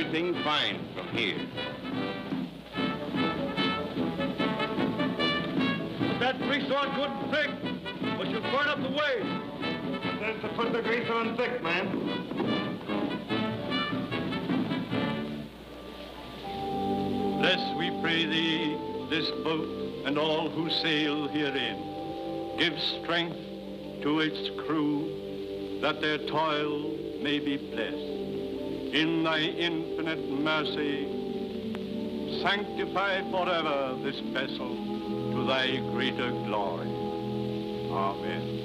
see everything fine from here. That grease on good and thick, or she'll burn up the waves. Says to put the grease on thick, man. Bless, we pray thee, this boat and all who sail herein. Give strength to its crew that their toil may be blessed. In thy infinite mercy, sanctify forever this vessel to thy greater glory. Amen.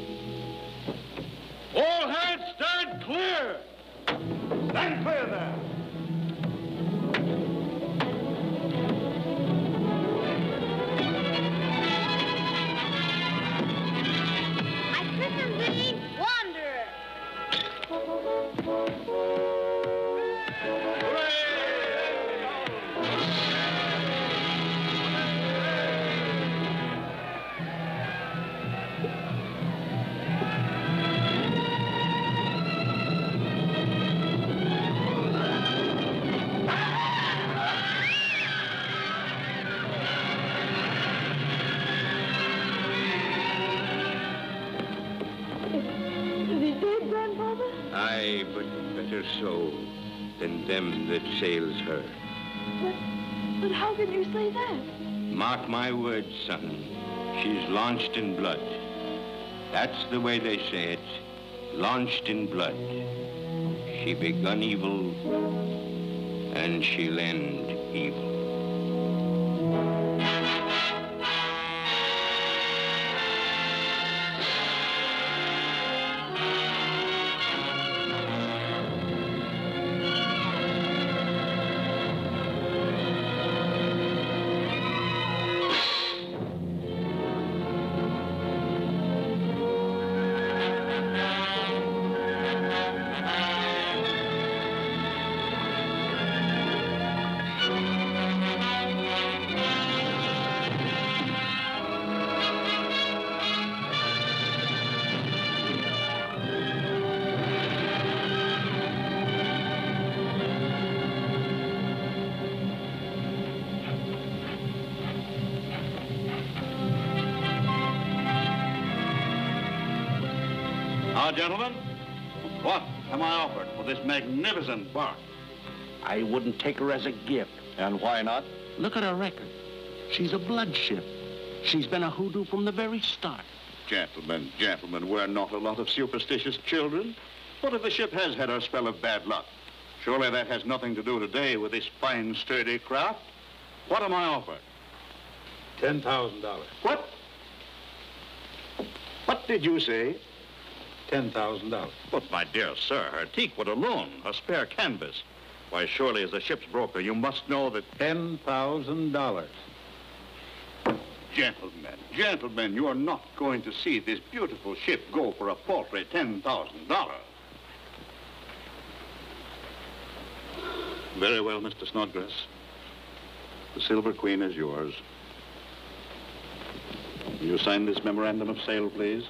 Than them that sails her. But, but how can you say that? Mark my words, son. She's launched in blood. That's the way they say it. Launched in blood. She begun evil, and she'll end evil. Wouldn't take her as a gift. And why not? Look at her record. She's a blood ship. She's been a hoodoo from the very start. Gentlemen, gentlemen, we're not a lot of superstitious children. What if the ship has had her spell of bad luck? Surely that has nothing to do today with this fine, sturdy craft. What am I offered? Ten thousand dollars. What? What did you say? Ten thousand dollars. But, my dear sir, her teak teakwood alone, her spare canvas. Why, surely, as a ship's broker, you must know that... Ten thousand dollars. Gentlemen, gentlemen, you are not going to see this beautiful ship go for a paltry $10,000. Very well, Mr. Snodgrass. The Silver Queen is yours. Will you sign this memorandum of sale, please?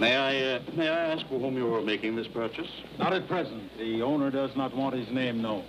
May I, uh, may I ask for whom you are making this purchase? Not at present. The owner does not want his name known.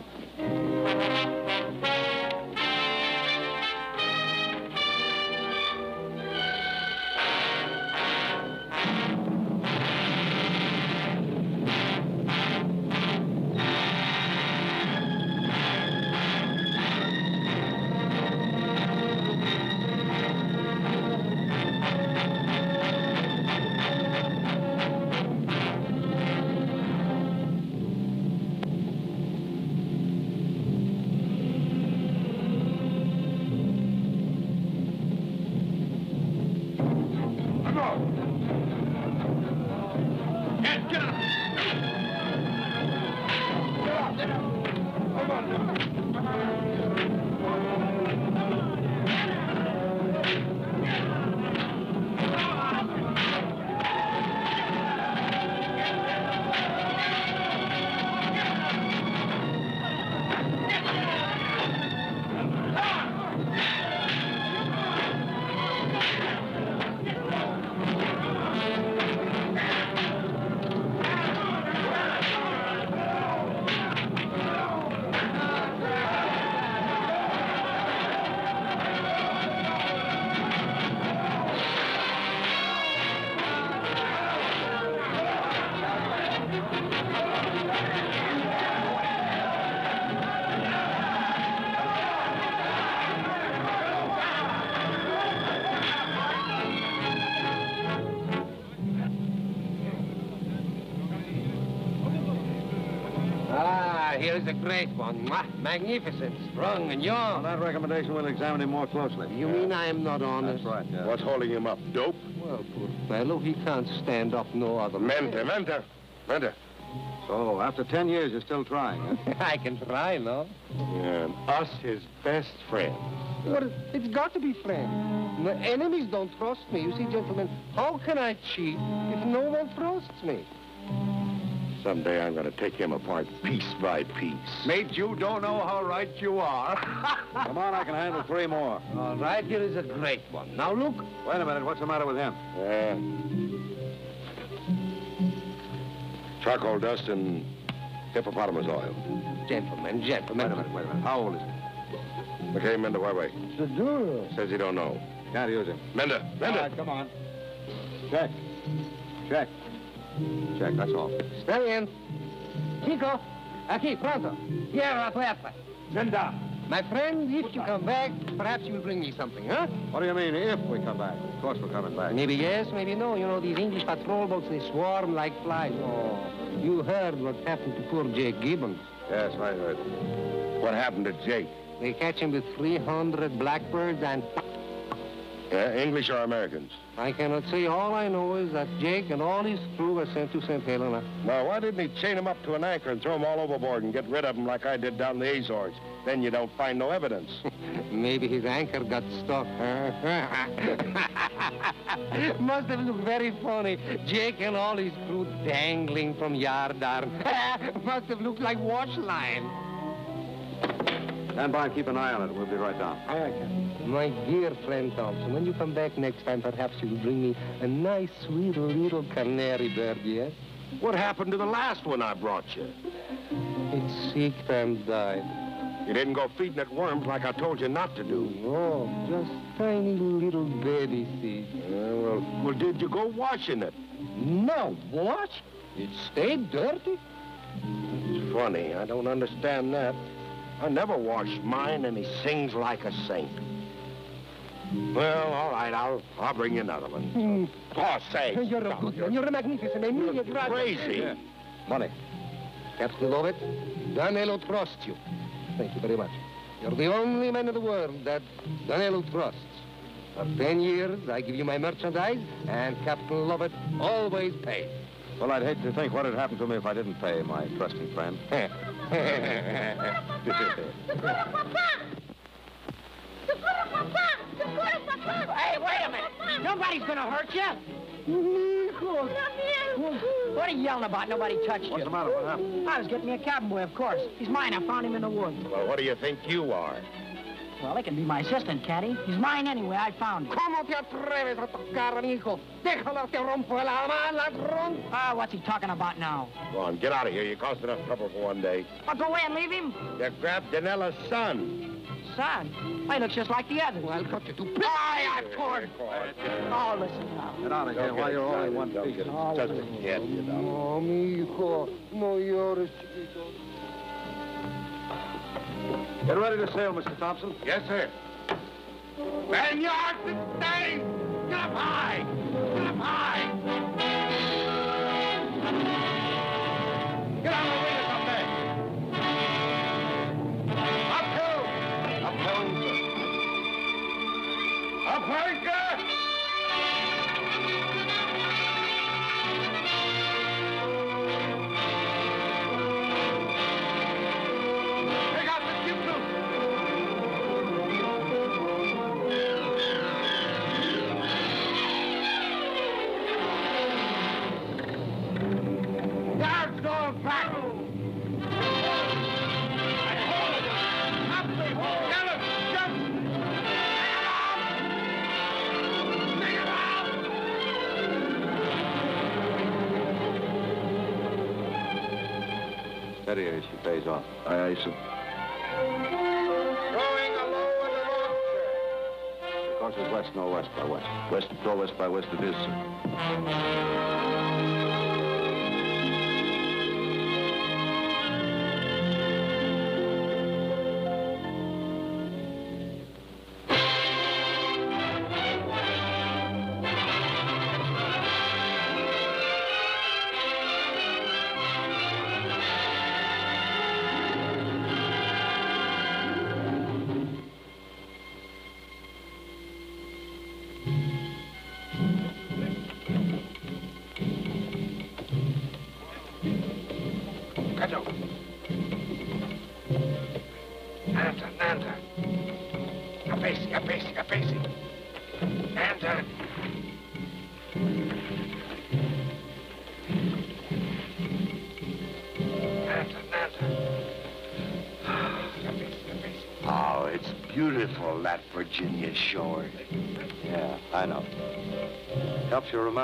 Is a great one. Mwah, magnificent, strong, and On young. that recommendation, we'll examine him more closely. You mean I am not honest? That's right, yeah. What's holding him up? Dope? Well, poor fellow, he can't stand up no other man. Menta, Menta. Menta. So, after 10 years, you're still trying, huh? I can try, no? And us, his best friends. Well, it's got to be friends. My enemies don't trust me. You see, gentlemen, how can I cheat if no one trusts me? Someday I'm going to take him apart piece by piece. Mate, you don't know how right you are. Come on, I can handle three more. All right, here is a great one. Now, look. Wait a minute, what's the matter with him? Yeah. Charcoal dust and hippopotamus oil. Gentlemen, gentlemen. Wait gentlemen. a minute, wait a minute. How old is he? Okay, Menda, why wait? Senor. Says he don't know. Can't use him. Menda, All Menda. right, come on. Check. Check. Check, that's all. Está bien. Chico, aquí, pronto. Here, la puerta. Linda! My friend, if you come back, perhaps you will bring me something, huh? What do you mean, if we come back? Of course we're coming back. Maybe yes, maybe no. You know, these English patrol boats, they swarm like flies. Oh, you heard what happened to poor Jake Gibbons. Yes, I heard. What happened to Jake? They catch him with 300 blackbirds and... Uh, English or Americans? I cannot say. All I know is that Jake and all his crew were sent to St. Helena. Now, why didn't he chain him up to an anchor and throw them all overboard and get rid of them like I did down the Azores? Then you don't find no evidence. Maybe his anchor got stuck. Must have looked very funny. Jake and all his crew dangling from yardarm. Must have looked like wash line. Stand by and keep an eye on it. We'll be right down. My dear friend Thompson, when you come back next time, perhaps you will bring me a nice, sweet little canary bird, yes? what happened to the last one I brought you? It's sick and died. You didn't go feeding it worms like I told you not to do. Oh, just tiny little baby seeds. Uh, well, well, did you go washing it? No, what? It stayed dirty? It's funny. I don't understand that. I never washed mine, and he sings like a saint. Well, all right, I'll I'll bring you another one. Hmm. Oh, say. You're a good one. You're a magnificent. Emilia You're crazy. Money. Captain Lovett, Danilo trusts you. Thank you very much. You're the only man in the world that Danilo trusts. For ten years, I give you my merchandise, and Captain Lovett always pays. Well, I'd hate to think what had happened to me if I didn't pay, my trusting friend. Hey, wait a minute. Nobody's gonna hurt you. What are you yelling about? Nobody touched you. What's the matter? What happened? I was getting me a cabin boy, of course. He's mine. I found him in the woods. Well, what do you think you are? Well, he can be my assistant, Caddy. He's mine anyway. I found him. ¿Cómo te atreves a tocar a mi hijo? Déjalo que rompo el alma, ladrón. Ah, what's he talking about now? Go on, get out of here. You caused enough trouble for one day. I'll go away and leave him. You grabbed Danella's son. Son, he looks just like the others. Well, I'll cut you to Why, of course. Oh, listen now. Get out of here while you're all in one Don't piece. get it. Just a kid, you know. Oh, mi hijo, no llores, chiquito. Get ready to sail, Mr. Thompson. Yes, sir. Man yards and stays! Get up high! Get up high! Get the up hill! Up hill. Up! Back! Steady her, she pays off. Aye, aye, sir. Throwing a low and a low, sir. The course is west, northwest by west. West, pro west by west it is, sir.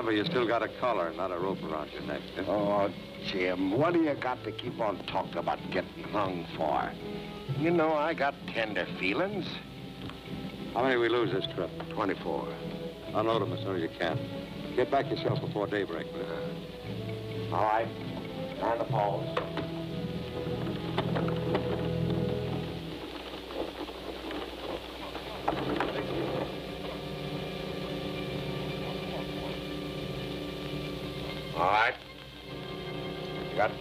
Remember you still got a collar, not a rope around your neck. Huh? Oh, Jim, what do you got to keep on talking about getting hung for? You know, I got tender feelings. How many we lose this trip? 24. Unload them as soon as you can. Get back yourself before daybreak, you? All right. On the poles.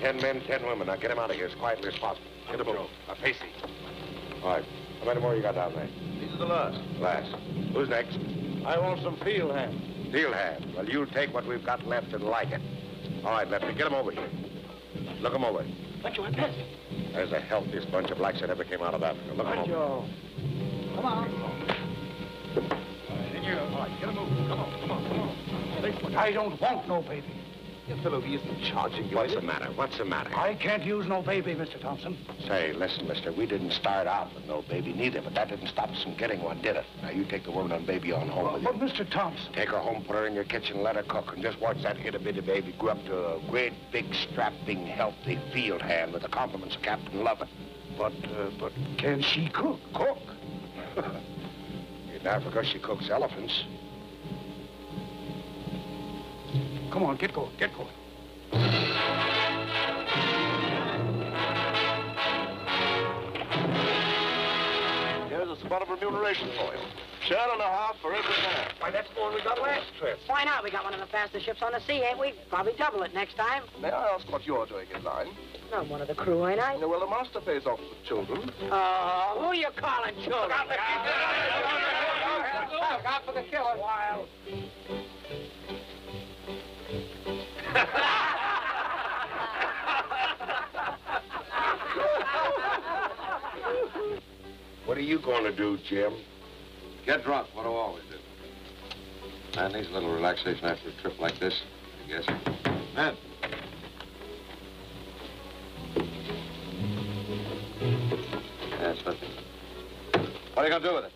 Ten men, ten women. Now get them out of here as quietly as possible. Get them over. Uh, Pacey. All right. How many more you got down there? These are the last. Last. Who's next? I want some field hands. Field hand. Well, you'll take what we've got left and like it. All right, Lefty, get them over here. Look them over. What you want, Pez? There's the healthiest bunch of blacks that ever came out of Africa. Look them over. Joe. Come on. In here. All right, get them moving. Come on, come on, come on. I don't want no baby. This fellow, he isn't charging you. What's the matter? What's the matter? I can't use no baby, Mr. Thompson. Say, listen, mister, we didn't start out with no baby neither, but that didn't stop us from getting one, did it? Now, you take the woman and baby on home with you. But, Mr. Thompson, Take her home, put her in your kitchen, let her cook, and just watch that itty-bitty baby grow up to a great, big, strapping, healthy field hand with the compliments of Captain Lovett. but, uh, but can she cook? Cook? in Africa, she cooks elephants. Come on, get going, get going. Here's a spot of remuneration for you. Shell and a half for every man. Why, that's more than we got last trip. Why not? We got one of the fastest ships on the sea, ain't we? Probably double it next time. May I ask what you're doing in line? I'm one of the crew, ain't I? No, Well, the master pays off the children. Oh, who are you calling children? Look out for the killer. Wild. What are you going to do, Jim? Get drunk. What do I always do? Man needs a little relaxation after a trip like this, I guess. Man. Yes, that's it. What are you going to do with it?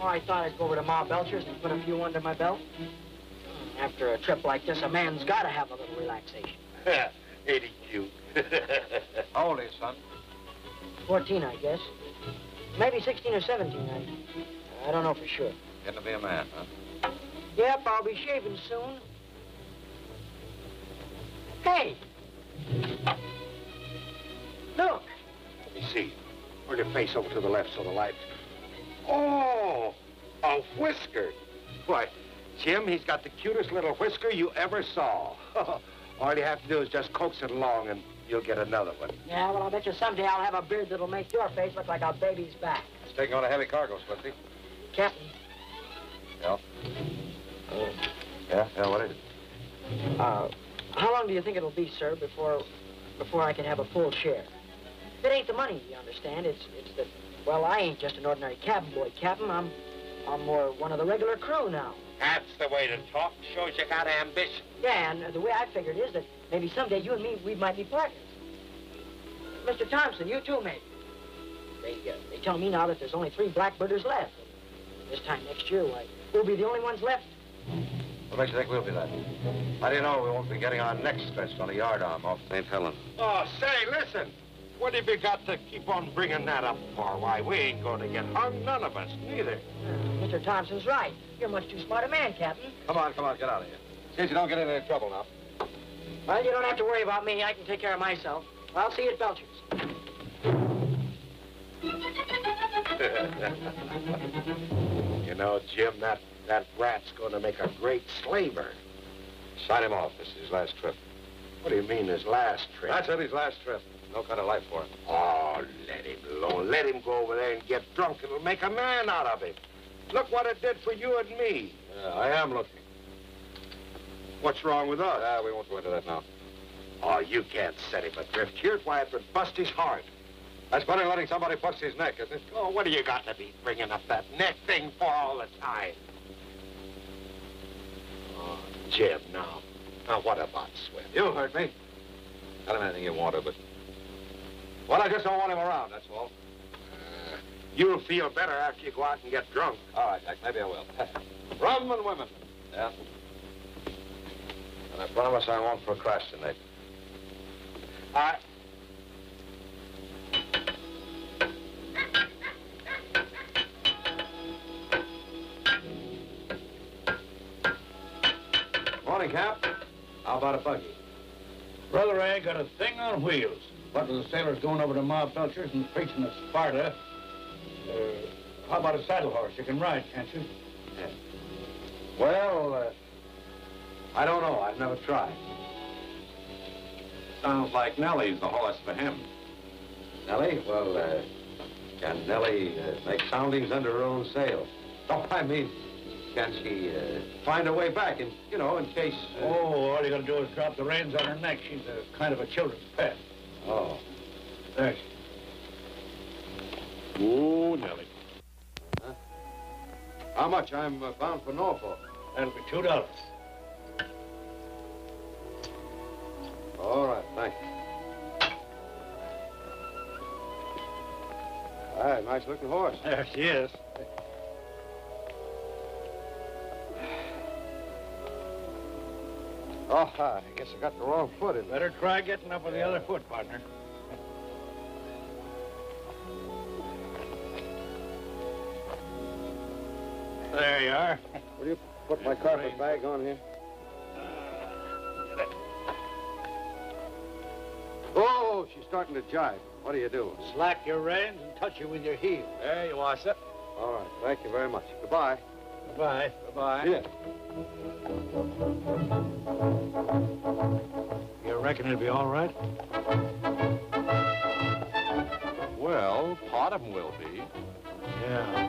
Oh, I thought I'd go over to Ma Belcher's and put a few under my belt. After a trip like this, a man's got to have a little relaxation. Ain't he cute? How old are you, son? 14, I guess. Maybe 16 or 17. I, I don't know for sure. Getting to be a man, huh? Yep, I'll be shaving soon. Hey! Look! Let me see. Turn your face over to the left so the light... Oh, a whisker. Why, Jim, he's got the cutest little whisker you ever saw. All you have to do is just coax it along and you'll get another one. Yeah, well, I bet you someday I'll have a beard that'll make your face look like a baby's back. It's taking on a heavy cargo, Swifty. Captain, Yeah? Yeah? Yeah, what is it? uh, how long do you think it'll be, sir, before before I can have a full share? It ain't the money, you understand. It's it's the well, I ain't just an ordinary cabin boy, Captain. I'm I'm more one of the regular crew now. That's the way to talk. Shows you got ambition. Yeah, and the way I figured is that maybe someday you and me, we might be partners. Mr. Thompson, you too, maybe. They, uh, they tell me now that there's only three blackbirders left. This time next year, why, we'll be the only ones left. What makes you think we'll be that? How do you know we won't be getting our necks stretched on a yardarm off St. Helena? Oh, say, listen. What have you got to keep on bringing that up for? Why, we ain't going to get hung, none of us, neither. Uh, Mr. Thompson's right. You're much too smart a man, Captain. Come on, come on, get out of here. See if you don't get into any trouble now. Well, you don't have to worry about me. I can take care of myself. I'll see you at Belcher's. you know, Jim, that, that rat's going to make a great slaver. Sign him off. This is his last trip. What do you mean, his last trip? That's it, his last trip. No kind of life for him. Oh, let him alone. Let him go over there and get drunk. It'll make a man out of him. Look what it did for you and me. Yeah, I am looking. What's wrong with us? Ah, we won't go into that now. Oh, you can't set him adrift. Here's why it would bust his heart. That's funny letting somebody bust his neck, isn't it? Oh, what do you got to be bringing up that neck thing for all the time? Oh, Jim, now. Now, what about Swift? You heard me. Tell him anything you want to, but Well, I just don't want him around, that's all. Uh, you'll feel better after you go out and get drunk. all right, Jack, maybe I will. Rum and women. yeah? And I promise I won't procrastinate. All right. Morning, Cap. How about a buggy? Brother Ray got a thing on wheels. What with the sailors going over to Ma Belcher's and preaching at Sparta, uh, how about a saddle horse? You can ride, can't you? Well, uh, I don't know. I've never tried. Sounds like Nellie's the horse for him. Nellie? Well, uh, can Nellie uh, make soundings under her own sail? Oh, I mean, can she uh, find her way back, in, you know, in case... Uh... Oh, all you gotta do is drop the reins on her neck. She's a kind of a children's pet. Oh. There. Oh, Nellie. Huh? How much? I'm uh, bound for Norfolk. That'll be two dollars. All right, thanks. All right, nice looking horse. There she is. Oh, I guess I got the wrong foot in. Better try getting up with the other foot, partner. There you are. Will you put my carpet bag on here? Oh, she's starting to jibe. What are you doing? Slack your reins and touch her with your heel. There you are, sir. All right, thank you very much. Goodbye. Goodbye. Goodbye. Yeah. You reckon it'll be all right? Well, part of them will be. Yeah.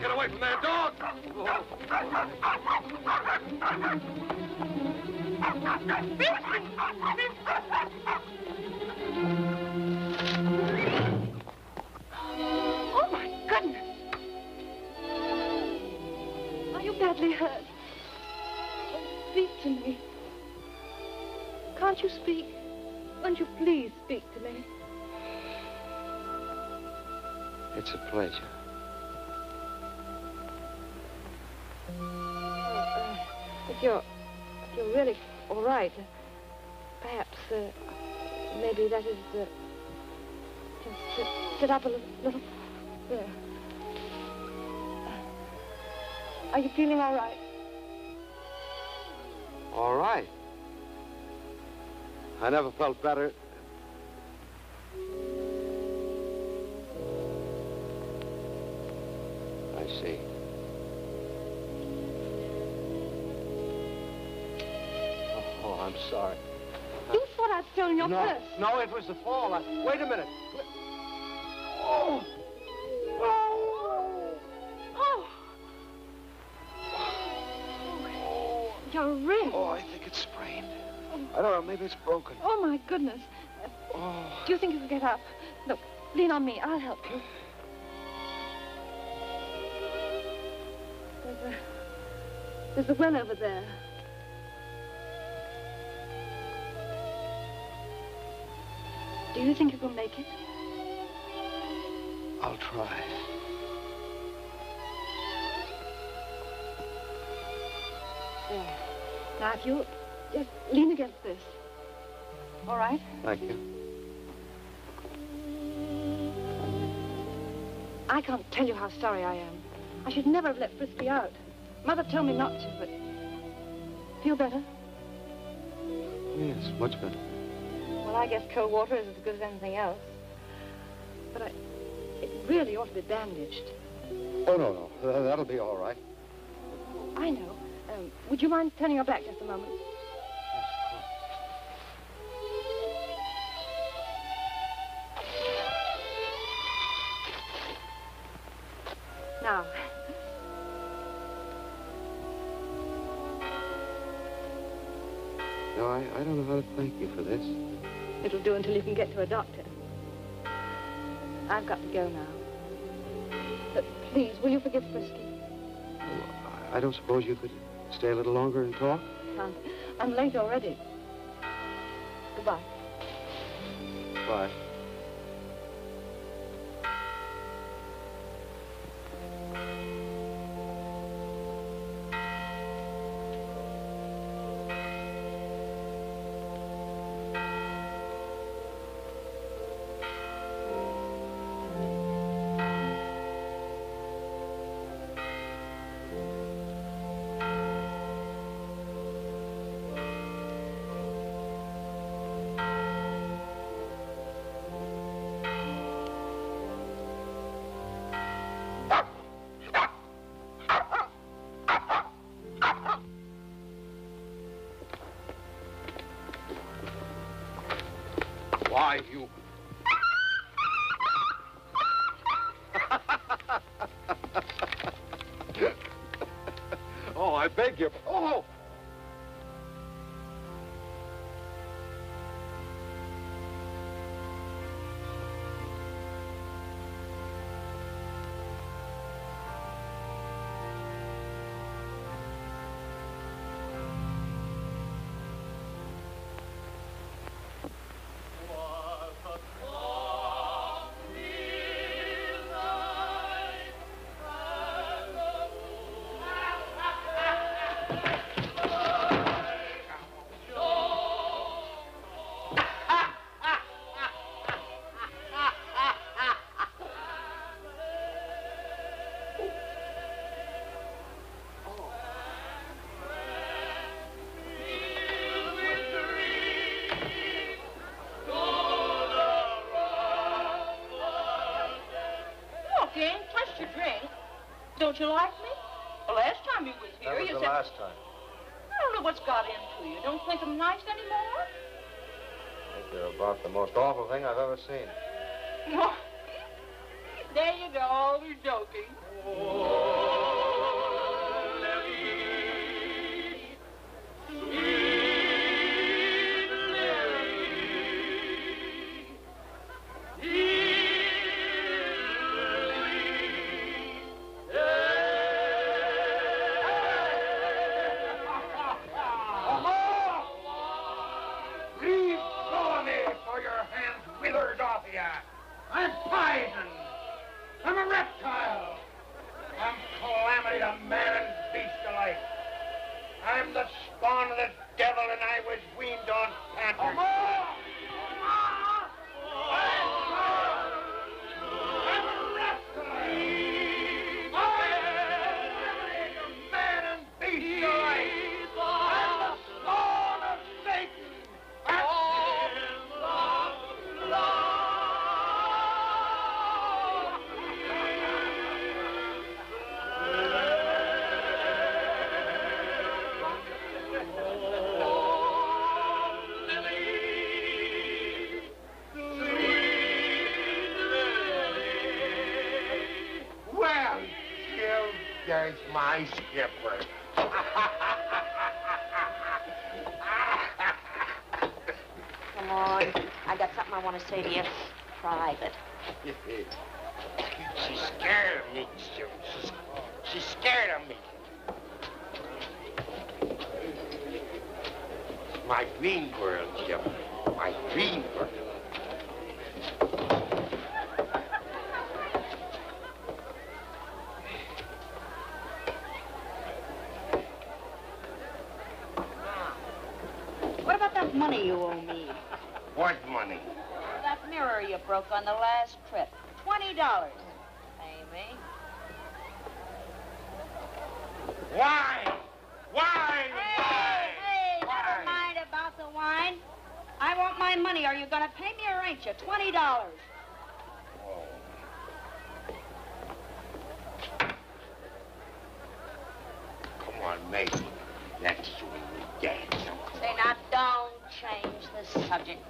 Get away from that dog! All right? All right. I never felt better. I see. Oh, I'm sorry. You thought I'd stolen your no, purse. no, it was the fall. I, wait a minute. Oh. Oh. Your wrist. Oh, I think it's sprained. I don't know. Maybe it's broken. Oh, my goodness. Oh. Do you think you can get up? Look, lean on me. I'll help you. There's a... There's a well over there. Do you think you can make it? I'll try. There. Now, if you just lean against this. All right? Thank you. I can't tell you how sorry I am. I should never have let Frisky out. Mother told me not to, but... Feel better? Yes, much better. Well, I guess cold water is as good as anything else. But I... It really ought to be bandaged. Oh, no, no. That'll be all right. I know. Would you mind turning your back just a moment? Now, No, I, I don't know how to thank you for this. it'll do until you can get to a doctor. I've got to go now. But please, will you forgive Frisky? Oh, I don't suppose you could stay a little longer and talk? Can't. I'm late already. Goodbye. Bye. Don't you like me? The last time you was here, That was you the said... last time. I don't know what's got into you. Don't think I'm nice anymore? I think you're about the most awful thing I've ever seen. My skipper. Come on. I got something I want to say to you. Private. She's scared of me, Jim. She's, she's scared of me. My dream girl, Jim. My dream girl. What about that money you owe me? What money? That mirror you broke on the last trip. Twenty dollars. Pay me. Why? Why? Hey, hey, never mind about the wine. I want my money. Are you gonna pay me or ain't you? Twenty dollars. Come Maybe. That's when we dance. Say, now, don't change the subject.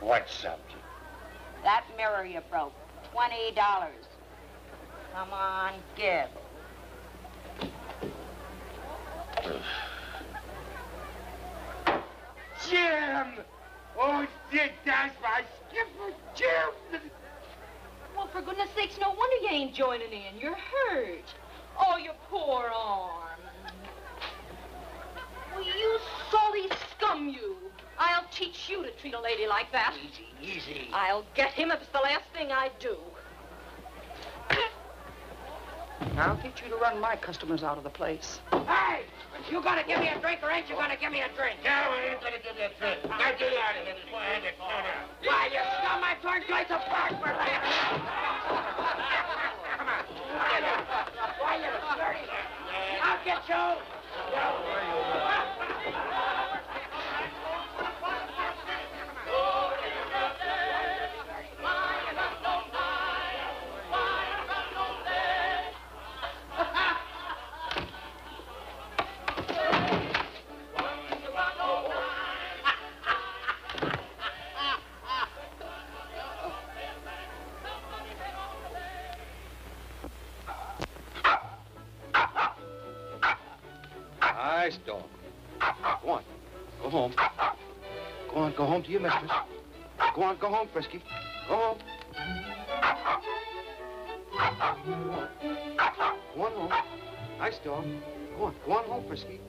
What subject? That mirror you broke, $20. Come on, give. Jim! Oh, Dick, that's my skipper, Jim! Well, for goodness sakes, no wonder you ain't joining in. You're hurt. Oh, your poor arm. Well, you salty scum, you. I'll teach you to treat a lady like that. Easy, easy. I'll get him if it's the last thing I do. I'll teach you to run my customers out of the place. Hey! You gonna give me a drink or ain't you gonna give me a drink? No, I ain't gonna give you a drink. Now get out of here before I get thrown out. Why, you scum, I turned place apart for that. Come on. Why, you dirty. I'll get you. Nice dog. Go on. Go home. Go on, go home to your mistress. Go on, go home, Frisky. Go home. Go on Go on home. Nice dog. Go on, go on home, Frisky.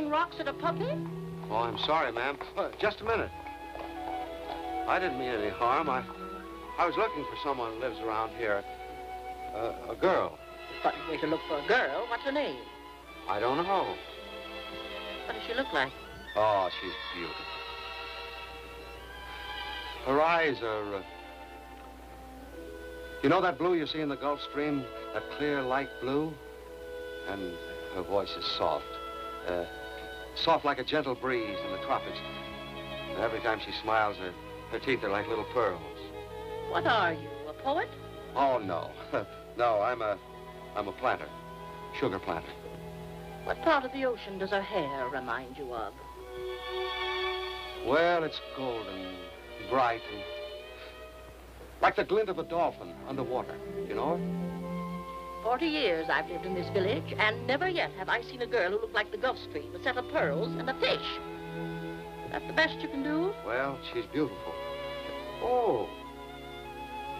Throwing rocks at a puppy? Oh, I'm sorry, ma'am. Uh, just a minute. I didn't mean any harm. I, I was looking for someone who lives around here. Uh, a girl. Funny way to look for a girl. What's her name? I don't know. What does she look like? Oh, she's beautiful. Her eyes are. Uh... You know that blue you see in the Gulf Stream? That clear, light blue? And her voice is soft. Uh, soft like a gentle breeze in the tropics. And every time she smiles, her, her teeth are like little pearls. What are you, a poet? Oh, no. no, I'm a. I'm a planter. Sugar planter. What part of the ocean does her hair remind you of? Well, it's golden, bright, and like the glint of a dolphin underwater. You know? Forty years I've lived in this village, and never yet have I seen a girl who looked like the Gulf Stream, a set of pearls and a fish. That's the best you can do? Well, she's beautiful. Oh.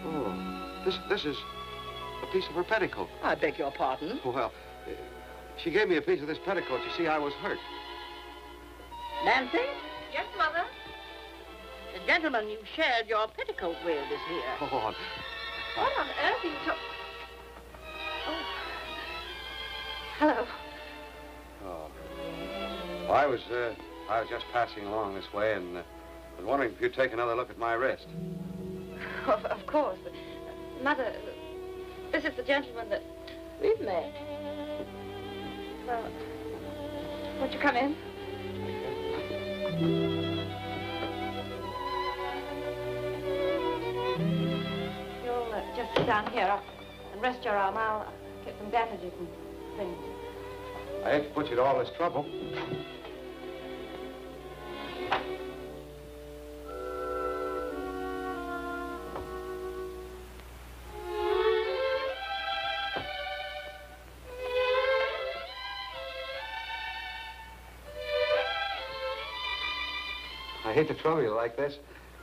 Oh. This, this is a piece of her petticoat. I beg your pardon. Well, uh, she gave me a piece of this petticoat. You see, I was hurt. Nancy, Yes, Mother? the gentleman you shared your petticoat with is here. Oh, What on earth are you talking... was, uh, I was just passing along this way and uh, was wondering if you'd take another look at my wrist. Of, of course. Mother, this is the gentleman that we've met. Well, won't you come in? You'll uh, just sit down here and rest your arm. I'll get some bandages and things. I hate to put you to all this trouble. Hate to trouble you like this.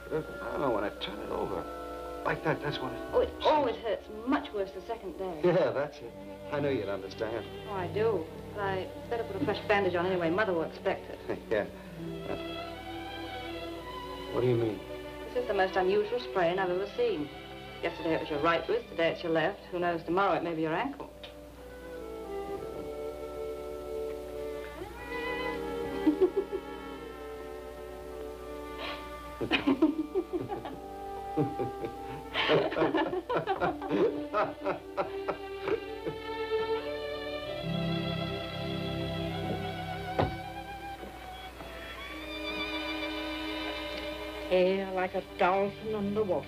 I don't know, when I turn it over, like that, that's when it... Oh, it always hurts much worse the second day. Yeah, that's it. I knew you'd understand. Oh, I do. But I better put a fresh bandage on anyway. Mother will expect it. yeah. What do you mean? This is the most unusual sprain I've ever seen. Yesterday it was your right wrist, today it's your left. Who knows, tomorrow it may be your ankle. Hair like a dolphin underwater.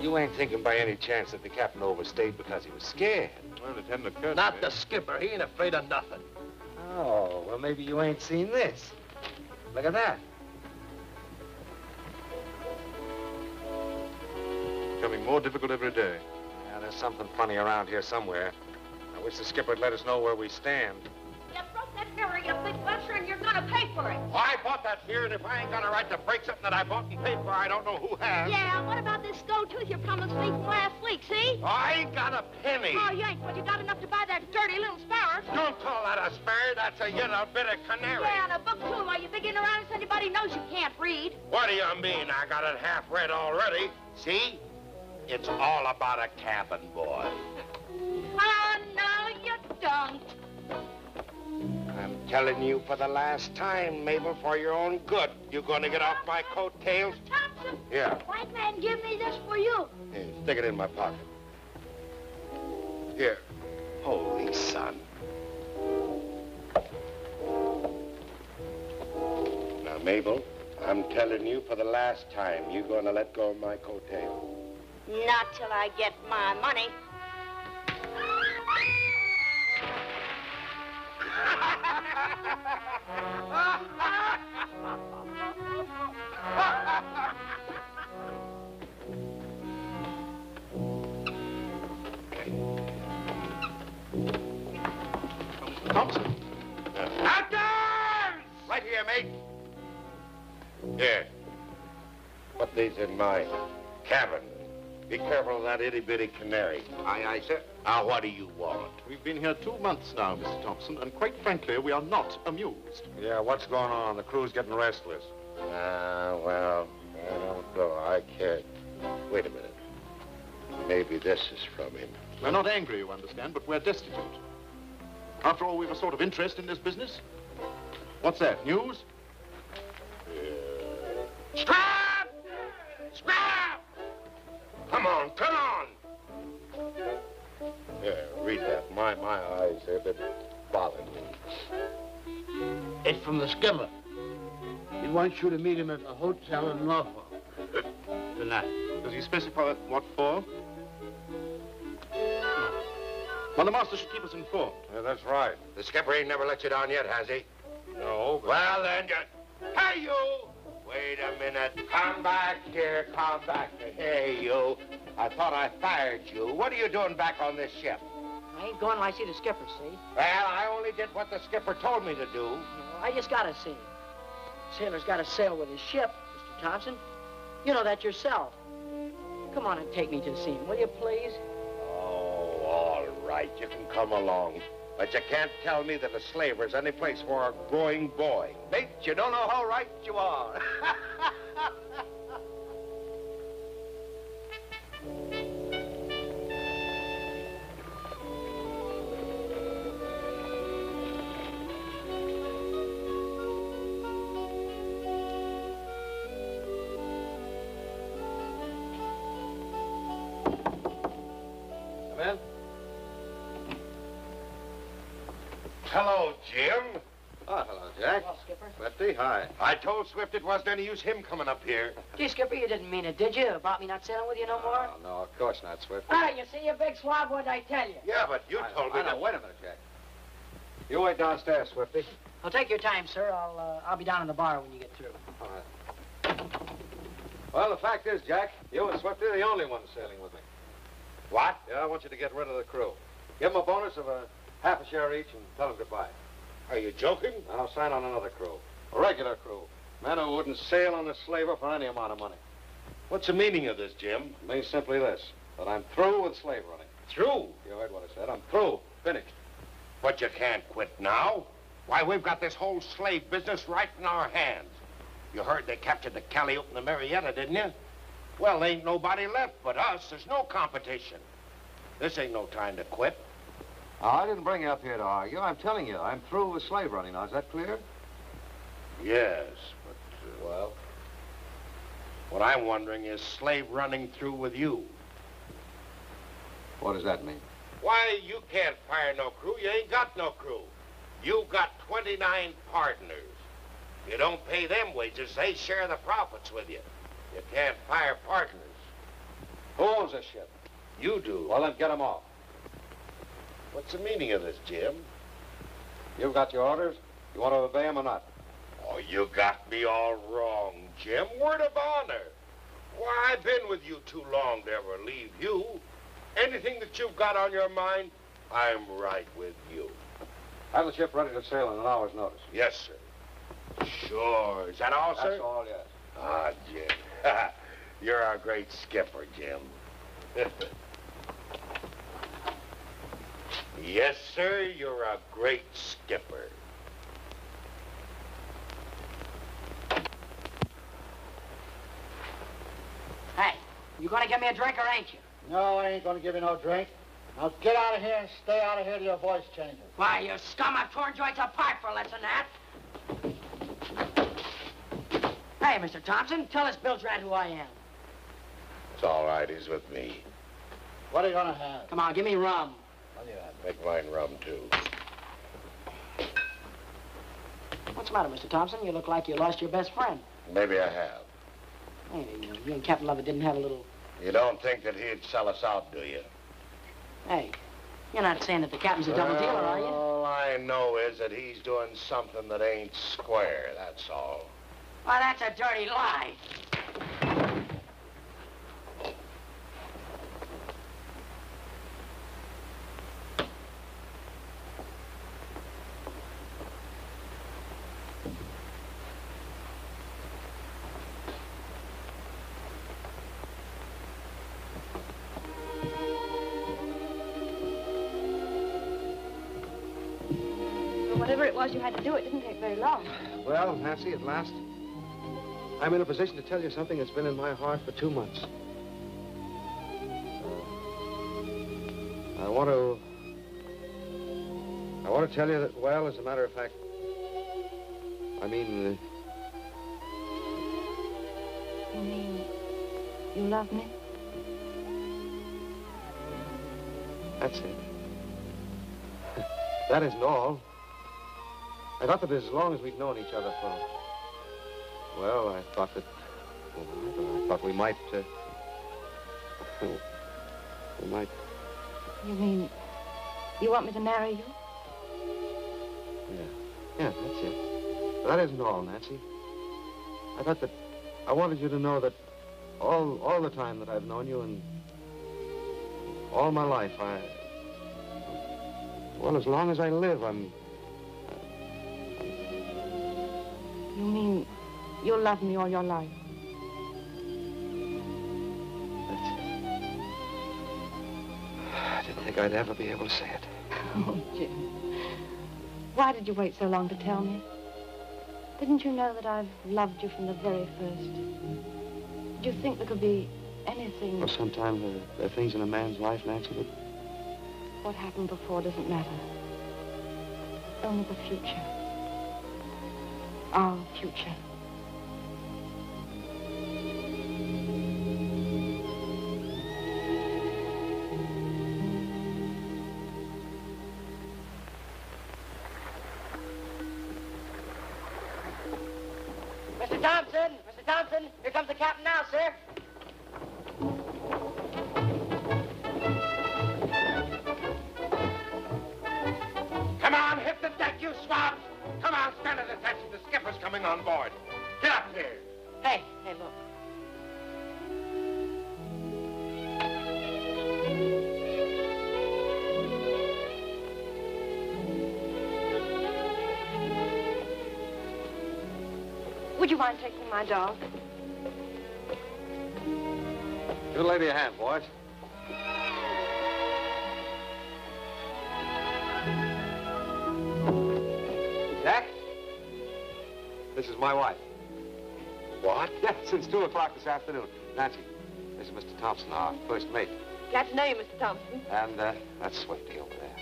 You ain't thinking by any chance that the captain overstayed because he was scared. Well, it hadn't occurred Not the skipper. He ain't afraid of nothing. Oh, well, maybe you ain't seen this. Look at that. Becoming more difficult every day. There's something funny around here somewhere. I wish the skipper would let us know where we stand. You broke that mirror, you big buster, and you're gonna pay for it. I bought that here, and if I ain't got a right to break something that I bought and paid for, I don't know who has. Yeah, what about this gold tooth you promised me from last week, see? Oh, I ain't got a penny. Oh, you ain't, but you got enough to buy that dirty little sparrow. Don't call that a sparrow. That's a yellow bit of canary. Yeah, and a book, too, while you're digging around so anybody knows you can't read. What do you mean? I got it half read already. See? It's all about a cabin boy. Oh, no, you don't. I'm telling you for the last time, Mabel, for your own good. You're going to get off my coattails? Thompson, Yeah. white man give me this for you. Here, stick it in my pocket. Here. Holy son. Now, Mabel, I'm telling you for the last time, you're going to let go of my coattail. Not till I get my money. Thompson. Captain! Right here, mate. Here. Put these in my cabin. Be careful of that itty-bitty canary. Aye, aye, sir. Now, what do you want? We've been here two months now, Mr. Thompson, and quite frankly, we are not amused. Yeah, what's going on? The crew's getting restless. Ah, well, I don't know. I can't. Wait a minute. Maybe this is from him. We're not angry, you understand, but we're destitute. After all, we've a sort of interest in this business. What's that, news? Scrap! Scrap! Come on, come on! Yeah, read that. My, my eyes, they've been bothering me. It's from the skipper. He wants you to meet him at the hotel in Norfolk. Tonight. Does he specify what for? Well, the master should keep us informed. Yeah, that's right. The skipper ain't never let you down yet, has he? No. Well, then, you... Hey, you! Wait a minute. Come back here. Come back. here. Hey, you. I thought I fired you. What are you doing back on this ship? I ain't going till I see the skipper, see? Well, I only did what the skipper told me to do. I just gotta see him. Sailor's gotta sail with his ship, Mr. Thompson. You know that yourself. Come on and take me to see him, will you, please? Oh, all right. You can come along. But you can't tell me that a slaver's any place for a growing boy. Mate, you don't know how right you are. Jim. Oh, hello, Jack. Hello, Skipper. Swifty, hi. I told Swift it wasn't any use him coming up here. Gee, Skipper, you didn't mean it, did you? About me not sailing with you no more? Oh, no, of course not, Swift. Ah, you see, you big swab, what'd I tell you? Yeah, but you I told know, me I know. that... Wait a minute, Jack. You wait downstairs, Swifty. Well, take your time, sir. I'll, uh, I'll be down in the bar when you get through. All right. Well, the fact is, Jack, you and Swifty are the only ones sailing with me. What? Yeah, I want you to get rid of the crew. Give them a bonus of a half a share each and tell them goodbye. Are you joking? I'll sign on another crew. A regular crew. Men who wouldn't sail on the slaver for any amount of money. What's the meaning of this, Jim? It means simply this, that I'm through with slave running. Through? You heard what I said. I'm through. Finished. But you can't quit now. Why, we've got this whole slave business right in our hands. You heard they captured the Calliope and the Marietta, didn't you? Well, ain't nobody left but us. There's no competition. This ain't no time to quit. Oh, I didn't bring you up here to argue. I'm telling you, I'm through with slave running now. Is that clear? Yes, but, uh, well, what I'm wondering is slave running through with you. What does that mean? Why, you can't fire no crew. You ain't got no crew. You've got 29 partners. You don't pay them wages, they share the profits with you. You can't fire partners. Who owns this ship? You do. Well, then get them off. What's the meaning of this, Jim? You've got your orders. You want to obey them or not? Oh, you got me all wrong, Jim. Word of honor. Why, I've been with you too long to ever leave you. Anything that you've got on your mind, I'm right with you. Have the ship ready to sail in an hour's notice. Yes, sir. Sure. Is that all, sir? That's all, yes. Ah, Jim. You're our great skipper, Jim. yes, sir, you're a great skipper. Hey, you gonna give me a drink or ain't you? No, I ain't gonna give you no drink. Now get out of here and stay out of here till your voice changes. Why, you scum, I've torn joints apart for less than that. Hey, Mr. Thompson, tell this Bilgerat who I am. It's all right, he's with me. What are you gonna have? Come on, give me rum. What do you have? Make mine rum, too. What's the matter, Mr. Thompson? You look like you lost your best friend. Maybe I have. Hey, you, you and Captain Lovett didn't have a little... You don't think that he'd sell us out, do you? Hey, you're not saying that the captain's a double dealer, are you? All I know is that he's doing something that ain't square, that's all. Why, that's a dirty lie. Whatever it was you had to do, it didn't take very long. Well, Nancy, at last, I'm in a position to tell you something that's been in my heart for two months. I want to... I want to tell you that, well, as a matter of fact, I mean, uh, You mean you love me? that's it. that isn't all. I thought that as long as we'd known each other for... Well, I thought that... Well, I thought we might, uh, we might... You mean you want me to marry you? Yeah. Yeah, that's it. But that isn't all, Nancy. I thought that I wanted you to know that all all the time that I've known you and all my life, I well, as long as I live, I'm You mean you'll love me all your life? I didn't think I'd ever be able to say it. Oh, Jim. Why did you wait so long to tell me? Didn't you know that I've loved you from the very first? Did you think there could be anything... Well, sometimes there, there are things in a man's life, Nancy, that What happened before doesn't matter. Only the future. Our future. Mind taking my dog? Give the lady a hand, boys. Jack? This is my wife. What? Yeah, since 2 o'clock this afternoon. Nancy, this is Mr. Thompson, our first mate. Glad to know you, Mr. Thompson. And uh, that's Swifty over there.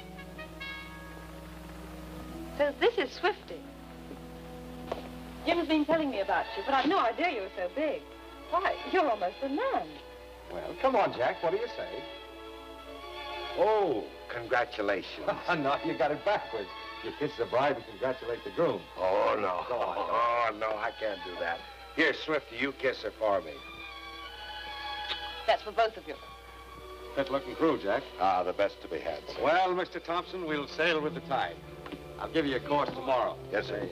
So this is Swifty. Jim's been telling me about you, but I've no idea you were so big. Why, you're almost a man. Well, come on, Jack. What do you say? Oh, congratulations. no, you got it backwards. You kiss the bride and congratulate the groom. Oh, no. Go. Oh, no, I can't do that. Here, Swifty, you kiss her for me. That's for both of you. Good looking crew, Jack. Ah, the best to be had, sir. Well, Mr. Thompson, we'll sail with the tide. I'll give you a course tomorrow. Yes, sir.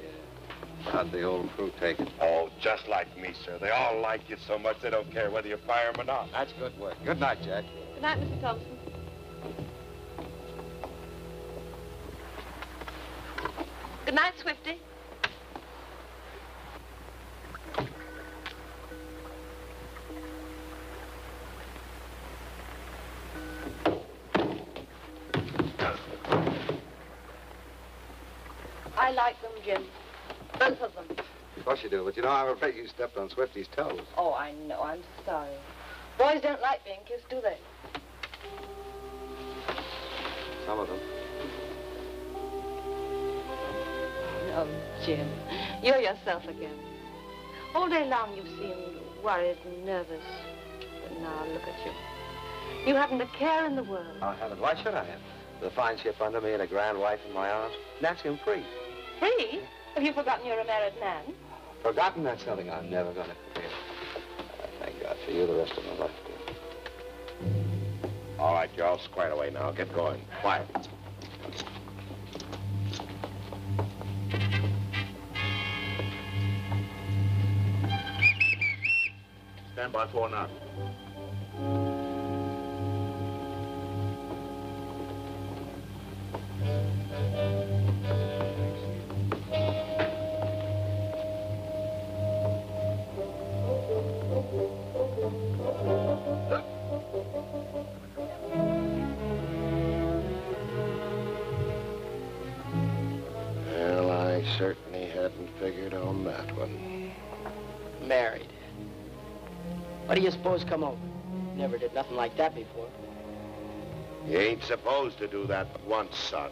How'd the old crew take it? Oh, just like me, sir. They all like you so much they don't care whether you fire them or not. That's good work. Good night, Jack. Good night, Mr. Thompson. Good night, Swifty. I like them, Jim. Both of them. Of course you do, but you know, I'm afraid you stepped on Swifty's toes. Oh, I know. I'm sorry. Boys don't like being kissed, do they? Some of them. Oh, Jim, you're yourself again. All day long you've seemed worried and nervous. But now look at you. You haven't a care in the world. I haven't. Why should I have? With a fine ship under me and a grand wife in my arms. Nancy, I'm free. Free? Have you forgotten you're a married man? Forgotten that's something I'm never going to forget. Thank God for you the rest of my life, dear. All right, you're all squared away now. Get going. Quiet. Stand by for now. Well, I certainly hadn't figured on that one. Married. What do you suppose come over? Never did nothing like that before. You ain't supposed to do that once, son.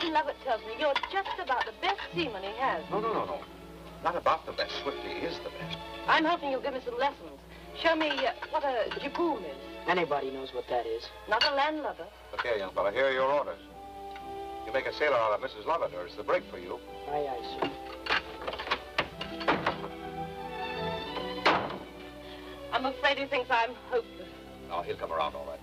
Captain Lovett tells me you're just about the best seaman he has. No, no, no, no. Not about the best. Swifty is the best. I'm hoping you'll give me some lessons. Show me uh, what a jibboom is. Anybody knows what that is. Not a landlubber. Look here, young fella. Here are your orders. You make a sailor out of Mrs. Lovett, or it's the brig for you. Aye, aye, sir. I'm afraid he thinks I'm hopeless. No, he'll come around all right.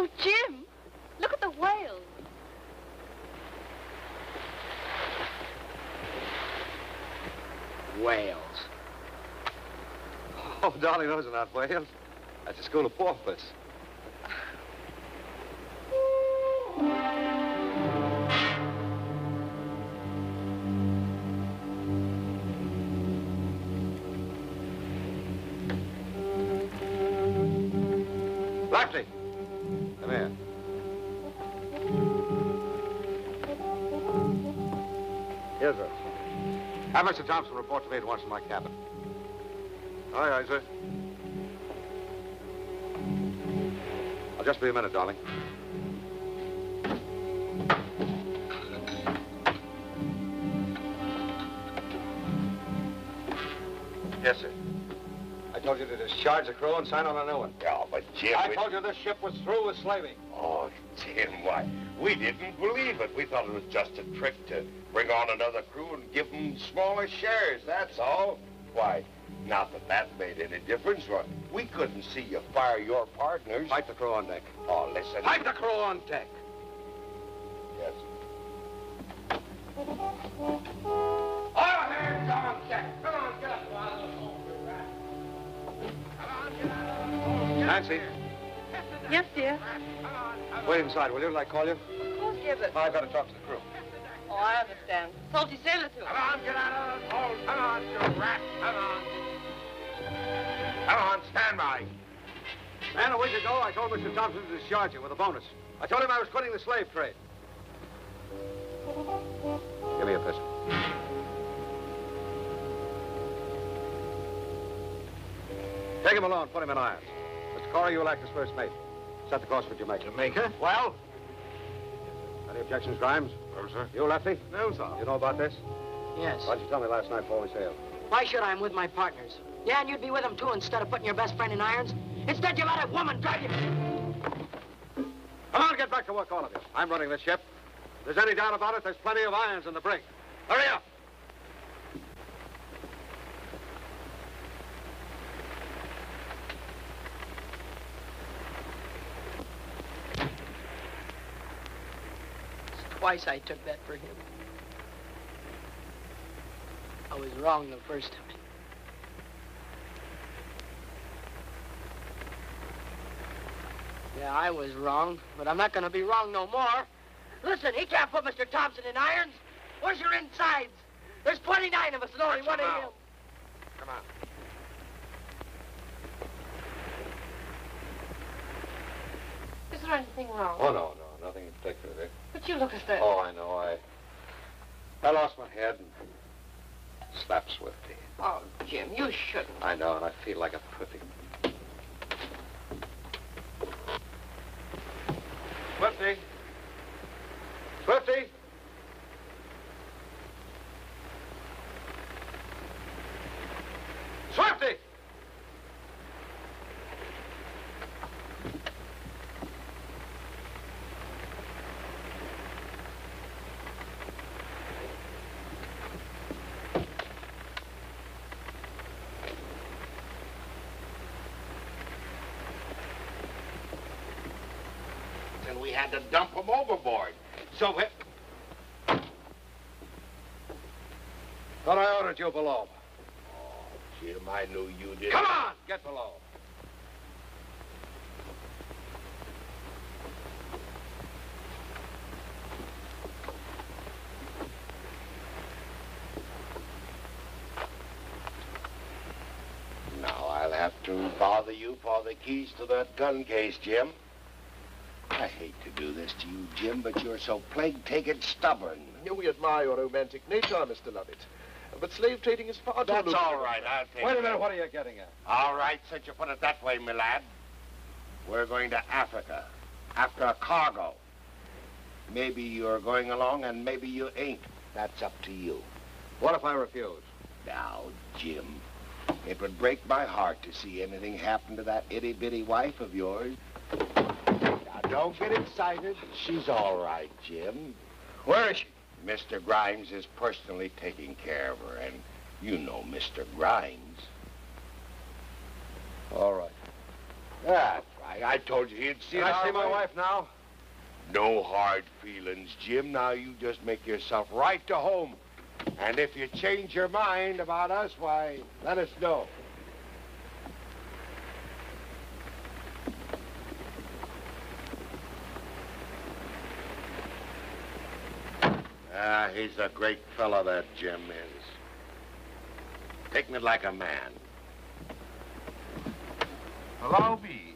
Oh, Jim, look at the whales. Whales. That's a school of porpoise. Lefty! Come here. Yes, sir. Have Mr. Thompson report to me at once in my cabin. Aye, aye, sir. Just be a minute, darling. Yes, sir. I told you to discharge the crew and sign on a new one. Yeah, but Jim... I we- told you this ship was through with slaving. Oh, Jim, why? We didn't believe it. We thought it was just a trick to bring on another crew and give them smaller shares, that's all. Why, not that that made any difference. Why, We couldn't see you fire your partners. Pipe the crew on deck. Oh, listen. Pipe the crew on deck. Yes. All hands on deck. Come on, get up out of the hole, you rat. Come on, get out of the hole. Nancy, Yes, dear. wait inside, will you? Will I call you? Of course, dear, but... I've got to talk to the crew. Oh, I understand. Salty sailor, too. Come on, get out of the hole. Come on, you rat. Come on. Come on, stand by. Man, a week ago, I told Mr. Thompson to discharge you with a bonus. I told him I was quitting the slave trade. Give me a pistol. Take him alone, put him in irons. Mr. Corey, you will act as first mate. Set the course for Jamaica. Jamaica? Well? Any objections, Grimes? No, sir. You, Lefty? No, sir. You know about this? Yes. Why'd you tell me last night before we sailed? Why should I? I'm with my partners. Yeah, and you'd be with them, too, instead of putting your best friend in irons. Instead, you let a woman drive you... Come on, get back to work, all of you. I'm running this ship. If there's any doubt about it, there's plenty of irons in the brig. Hurry up! It's twice I took that for him. I was wrong the first time. Yeah, I was wrong, but I'm not going to be wrong no more. Listen, he can't put Mr. Thompson in irons. Where's your insides? There's 29 of us and only one of him. Come on. Is there anything wrong? Oh, no, no, nothing in particular there. But you look as though... Oh, I know. I I lost my head and slapped Swifty. Oh, Jim, you shouldn't. I know, and I feel like a pussy. Swifty! Swifty! Swifty! And we had to dump him overboard. So it... Thought I ordered you below. Oh, Jim, I knew you did. Come on! Get below. Now I'll have to bother you for the keys to that gun case, Jim. I hate to do this to you, Jim, but you're so plague-taken stubborn. We admire your romantic nature, Mr. Lovett. But slave trading is far too That's all right, I'll take Wait a minute, what are you getting at? All right, since you put it that way, my lad. We're going to Africa after a cargo. Maybe you're going along and maybe you ain't. That's up to you. What if I refuse? Now, Jim, it would break my heart to see anything happen to that itty-bitty wife of yours. Don't get excited. She's all right, Jim. Where is she? Mr. Grimes is personally taking care of her, and you know Mr. Grimes. All right. That's right. I told you he'd see Can I see my wife now? No hard feelings, Jim. Now you just make yourself right to home. And if you change your mind about us, why, let us know. Ah, he's a great fellow, that Jim is. Taking it like a man. Allow me.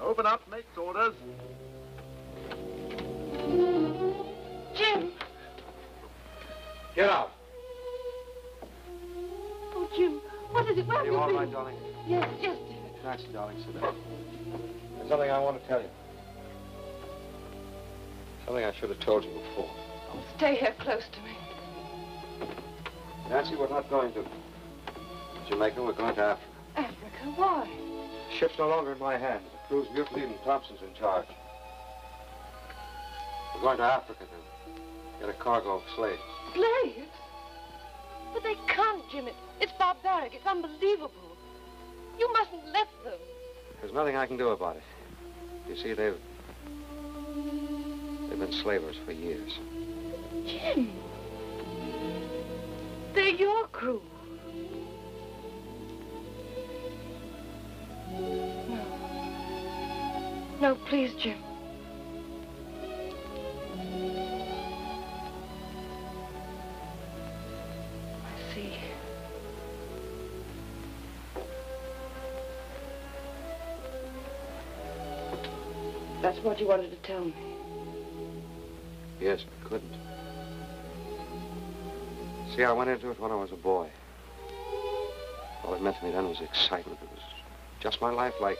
Open up, makes orders. Jim! Get out. Oh, Jim, what is it? Where Are have you you all been? right, darling? Yes, yes, dear. Nancy, darling, sit down. There's something I want to tell you. Something I should have told you before. Oh, stay here close to me. Nancy, we're not going to Jamaica. We're going to Africa. Africa, why? The ship's no longer in my hands. The crew's mutinied and Thompson's in charge. We're going to Africa to get a cargo of slaves. Slaves? But they can't, Jim. It, it's barbaric. It's unbelievable. You mustn't let them. There's nothing I can do about it. You see, they've... Been slavers for years. Jim. They're your crew. No. No, please, Jim. I see. That's what you wanted to tell me. Yes, but couldn't. See, I went into it when I was a boy. All it meant to me then was excitement. It was just my life, like,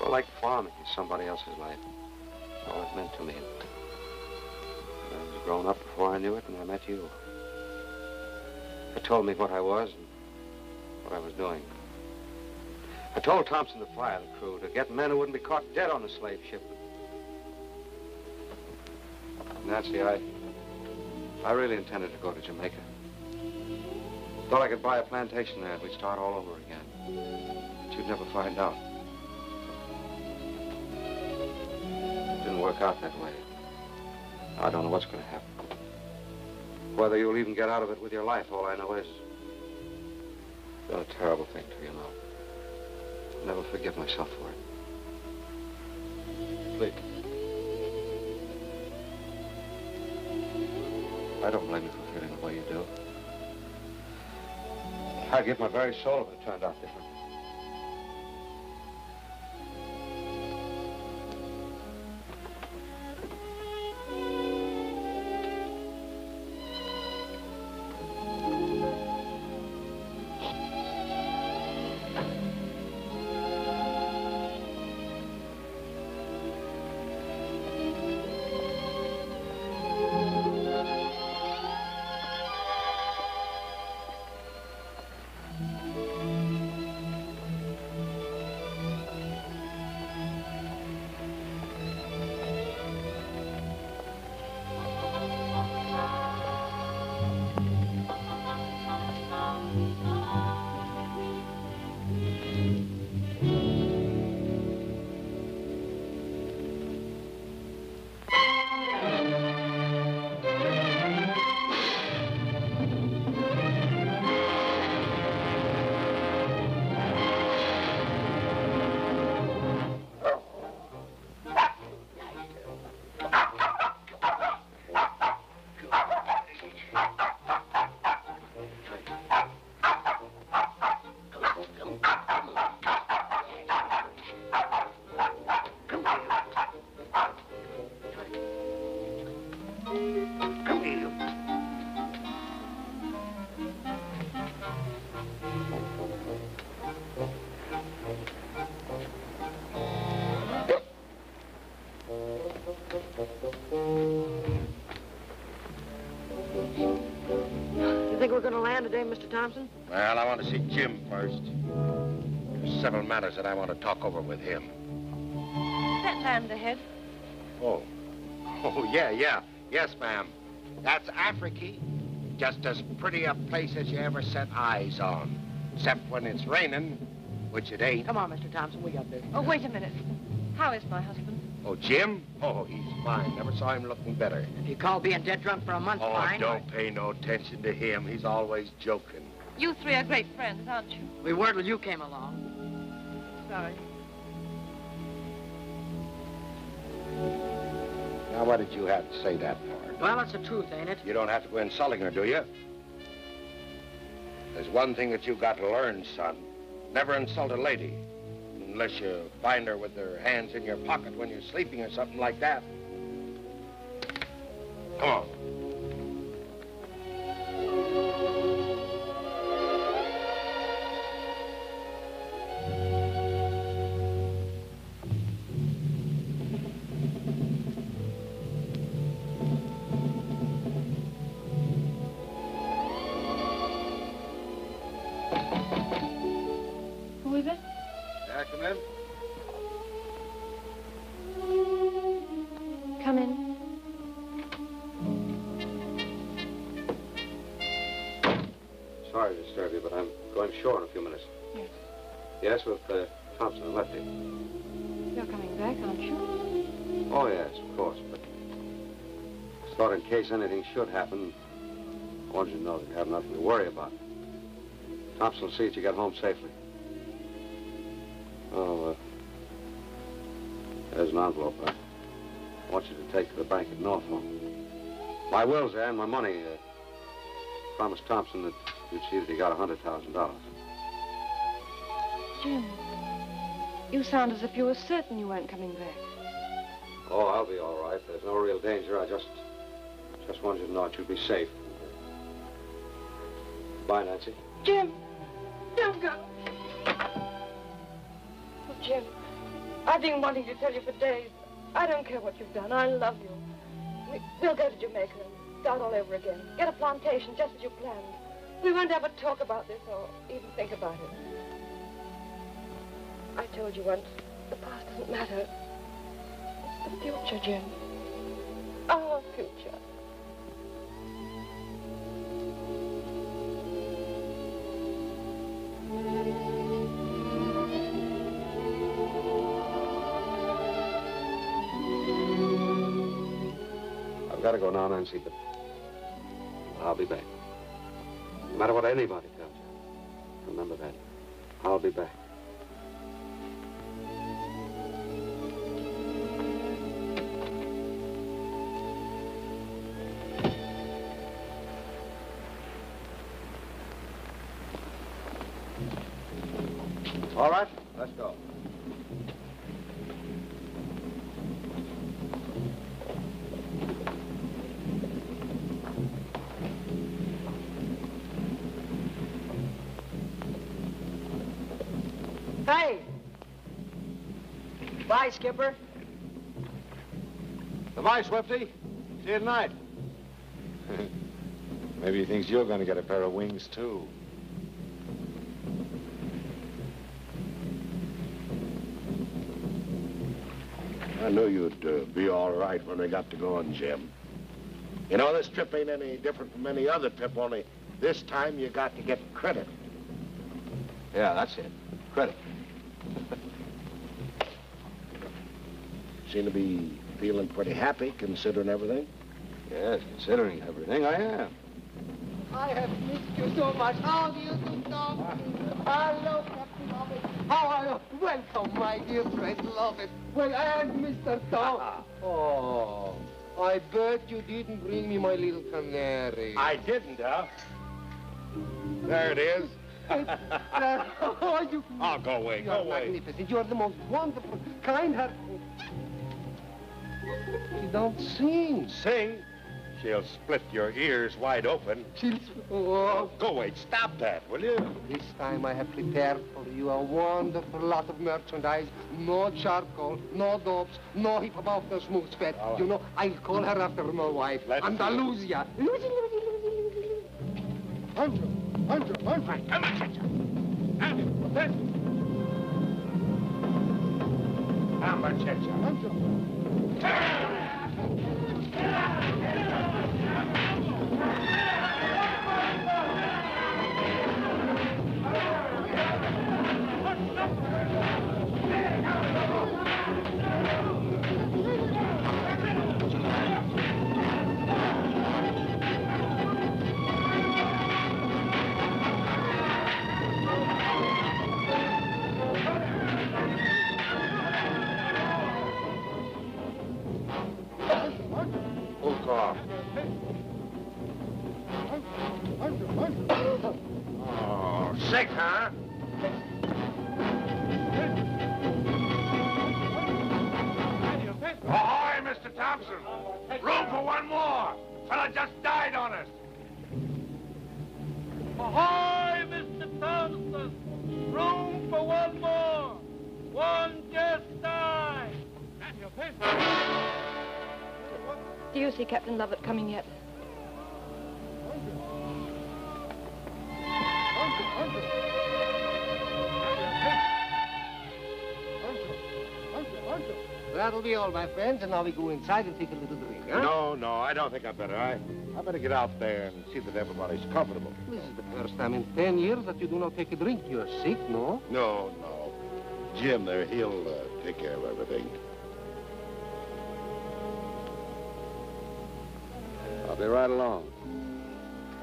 well, like farming is somebody else's life. All it meant to me. I was grown up before I knew it, and I met you. It told me what I was and what I was doing. I told Thompson to fire the crew, to get men who wouldn't be caught dead on a slave ship. Nancy, I, I really intended to go to Jamaica. Thought I could buy a plantation there and we'd start all over again. But you'd never find out. It didn't work out that way. I don't know what's going to happen. Whether you'll even get out of it with your life, all I know is it's been a terrible thing to you now. I'll never forgive myself for it. Please. I don't blame you for feeling the way you do. I'd give my very soul if it turned out different. We're going to land today, Mr. Thompson? Well, I want to see Jim first. There's several matters that I want to talk over with him. That land ahead. Oh. Oh, yeah, yeah. Yes, ma'am. That's Africa. Just as pretty a place as you ever set eyes on. Except when it's raining, which it ain't. Come on, Mr. Thompson. We got this. Oh, wait a minute. How is my husband? Oh, Jim? Oh, he's fine. Never saw him looking better. If you call being dead drunk for a month Oh, fine. don't pay no attention to him. He's always joking. You three are great friends, aren't you? We were till you came along. Sorry. Now, what did you have to say that for? Well, that's the truth, ain't it? You don't have to go insulting her, do you? There's one thing that you've got to learn, son. Never insult a lady. Unless you find her with her hands in your pocket when you're sleeping or something like that. Come on. Oh, yes, of course, but I thought in case anything should happen, I wanted you to know that you have nothing to worry about. Thompson will see that you get home safely. Oh, uh, there's an envelope I want you to take to the bank at Norfolk. My will's there and my money. Uh, promised Thompson that you'd see that he got a $100,000. Jim, you sound as if you were certain you weren't coming back. Oh, I'll be all right. There's no real danger. I just, just wanted you to know that you'd be safe. Bye, Nancy. Jim, don't go. Oh, Jim, I've been wanting to tell you for days. I don't care what you've done. I love you. We, we'll go to Jamaica and start all over again. Get a plantation just as you planned. We won't ever talk about this or even think about it. I told you once, the past doesn't matter. The future, Jim. Our future. I've got to go now, Nancy, but I'll be back. No matter what anybody tells you, remember that. I'll be back. Bye, Skipper. Goodbye, Swifty. See you tonight. Maybe he thinks you're going to get a pair of wings, too. I knew you'd uh, be all right when we got to going, Jim. You know, this trip ain't any different from any other trip, only this time you got to get credit. Yeah, that's it. Credit. Seem to be feeling pretty happy, considering everything. Yes, considering everything, I am. I have missed you so much. How do you do, Tom? Hello, Captain Lovett. How are you? Welcome, my dear friend Lovett. Well, and Mr. Tom. oh, I bet you didn't bring me my little canary. I didn't, huh? There it is. oh, you... Oh, go away, You go are away. magnificent. You are the most wonderful, kind-hearted... She don't sing. Sing? She'll split your ears wide open. She'll... Oh. oh. Go away. Stop that, will you? This time I have prepared for you a wonderful lot of merchandise. No charcoal, no dopes, no hip about the smooth fat. You know, I'll call her after my wife, Let's. Andalusia. Lucy, Lucy, Lucy. Andrew, Andrew, Andrew. Come on, Chacha. Come on, Chacha. Hook Turn. Friends, and now we go inside and take a little drink, huh? No, no, I don't think I better. I, I better get out there and see that everybody's comfortable. This is the first time in ten years that you do not take a drink. You're sick, no? No, no. Jim there, he'll uh, take care of everything. I'll be right along.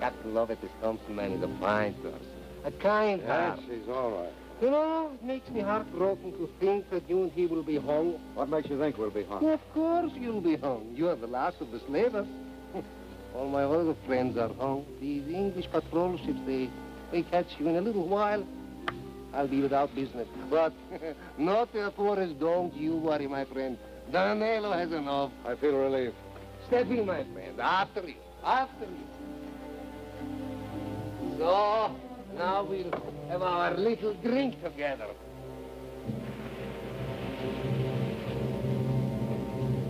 Captain Lovett, this Thompson man is a fine person. A kind Yes, heart. he's all right. You know, it makes me heartbroken to think that you and he will be hung. What makes you think we'll be hung? Of course you'll be hung. You are the last of the slavers. All my other friends are hung. These English patrol ships, they, they catch you in a little while. I'll be without business. But not therefore as don't you worry, my friend. Danilo has enough. I feel relieved. Step in, my friend. After you. After you. So, now we'll have our little drink together.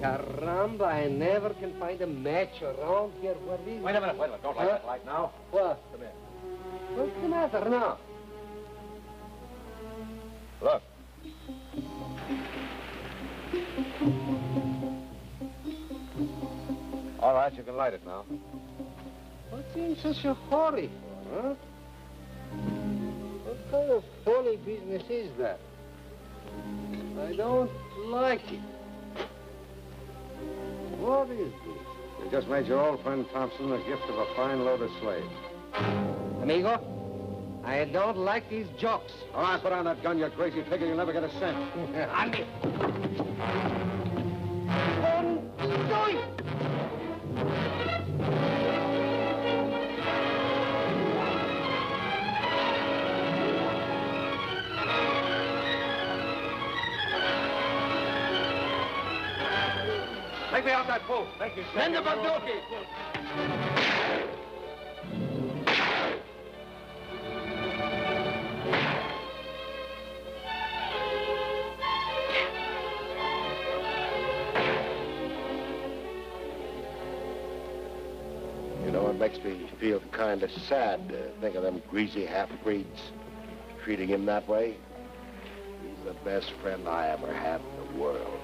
Caramba, I never can find a match around here. What is Wait a minute, wait a minute. Don't light Huh? that light now. What? Come here. What's the matter now? Look. All right, you can light it now. What's in such a hurry for, huh? What kind of funny business is that? I don't like it. What is this? We just made your old friend Thompson a gift of a fine load of slaves. Amigo, I don't like these jokes. All oh, right, put on that gun, you crazy pig, or you'll never get a cent. Andy. Take me off that boat. Thank you, sir. Mend the bunduki. You know, it makes me feel kind of sad to think of them greasy half-breeds treating him that way. He's the best friend I ever had in the world.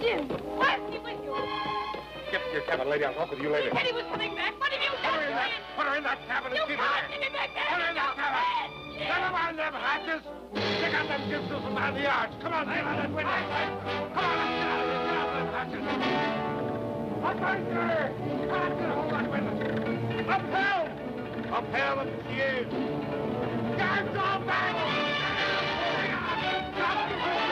Jim? Where's he with you? Get to your cabin, lady. I'll talk with you later. He said he was coming back. What have you done? Put her in that, put her in that cabin and You keep her there. take me back there. Put her in that cabin. Never mind them hatches. Stick out them gypsies from behind the yards. Come on, get out that window. Come on, let's get out of here. Get out them hatches. Up right there. Come on, get hold of that window. Up helm. Up helm and cheers. Guards all back. Stop. Stop.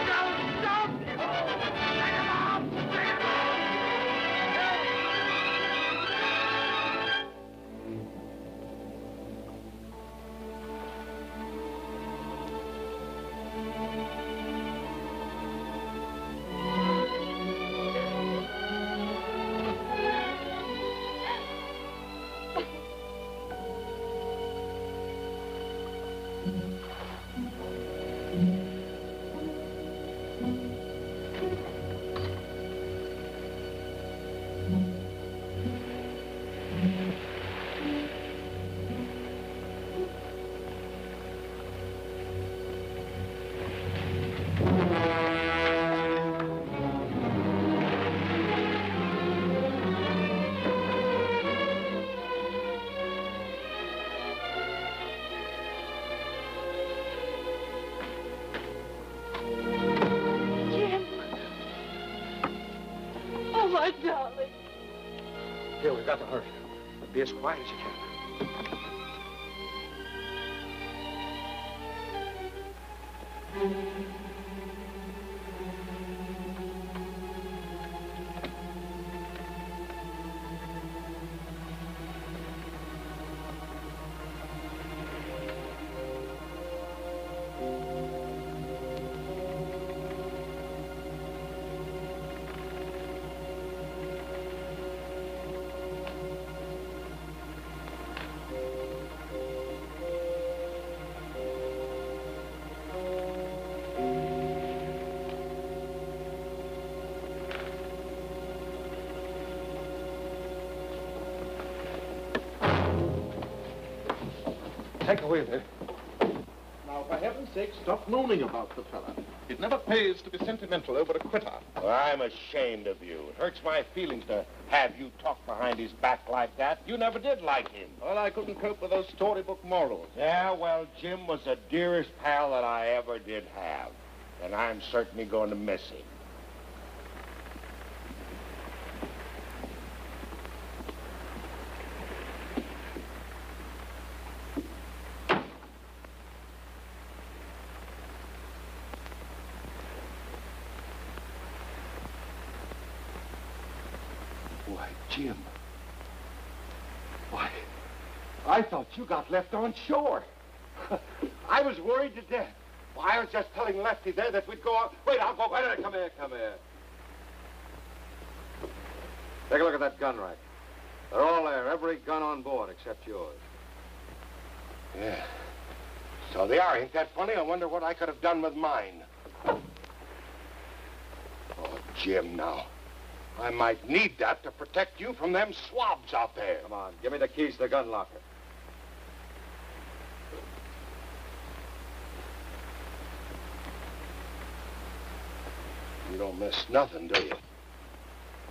Be as quiet as you can. Take the wheel, here. Now, for heaven's sake, stop mooning about the fella. It never pays to be sentimental over a quitter. Well, I'm ashamed of you. It hurts my feelings to have you talk behind his back like that? You never did like him. Well, I couldn't cope with those storybook morals. Yeah, well, Jim was the dearest pal that I ever did have. And I'm certainly going to miss him. Why, Jim. Why, I thought you got left on shore. I was worried to death. Why, I was just telling Lefty there that we'd go out. Wait, I'll go. Wait a minute. Come here, come here. Take a look at that gun rack. They're all there, every gun on board except yours. Yeah. So they are. Ain't that funny? I wonder what I could have done with mine. Oh, Jim, now. I might need that to protect you from them swabs out there. Come on, give me the keys to the gun locker. You don't miss nothing, do you?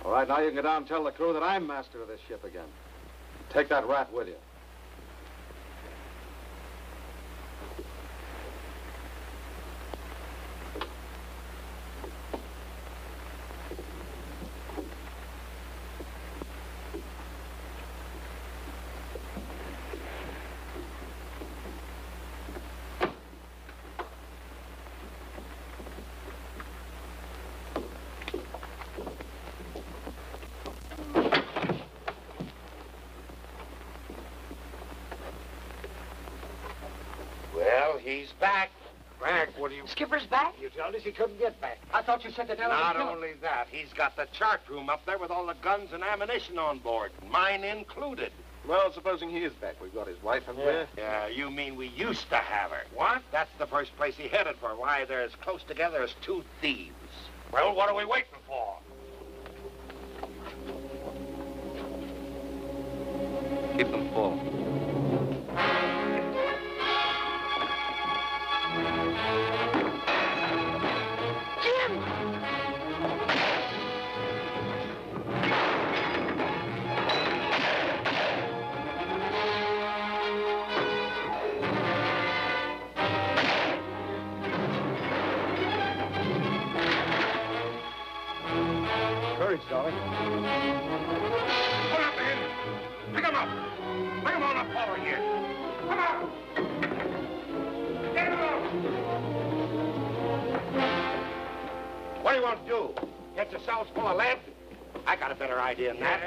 All right, now you can go down and tell the crew that I'm master of this ship again. Take that rat with you. Well, he's back. Back? What do you... Skipper's back? You told us he couldn't get back. I thought you said that there was Not only that, he's got the chart room up there with all the guns and ammunition on board, mine included. Well, supposing he is back. We've got his wife up there. Yeah, you mean we used to have her. What? That's the first place he headed for. Why, they're as close together as two thieves. Well, what are we waiting for? Keep them full.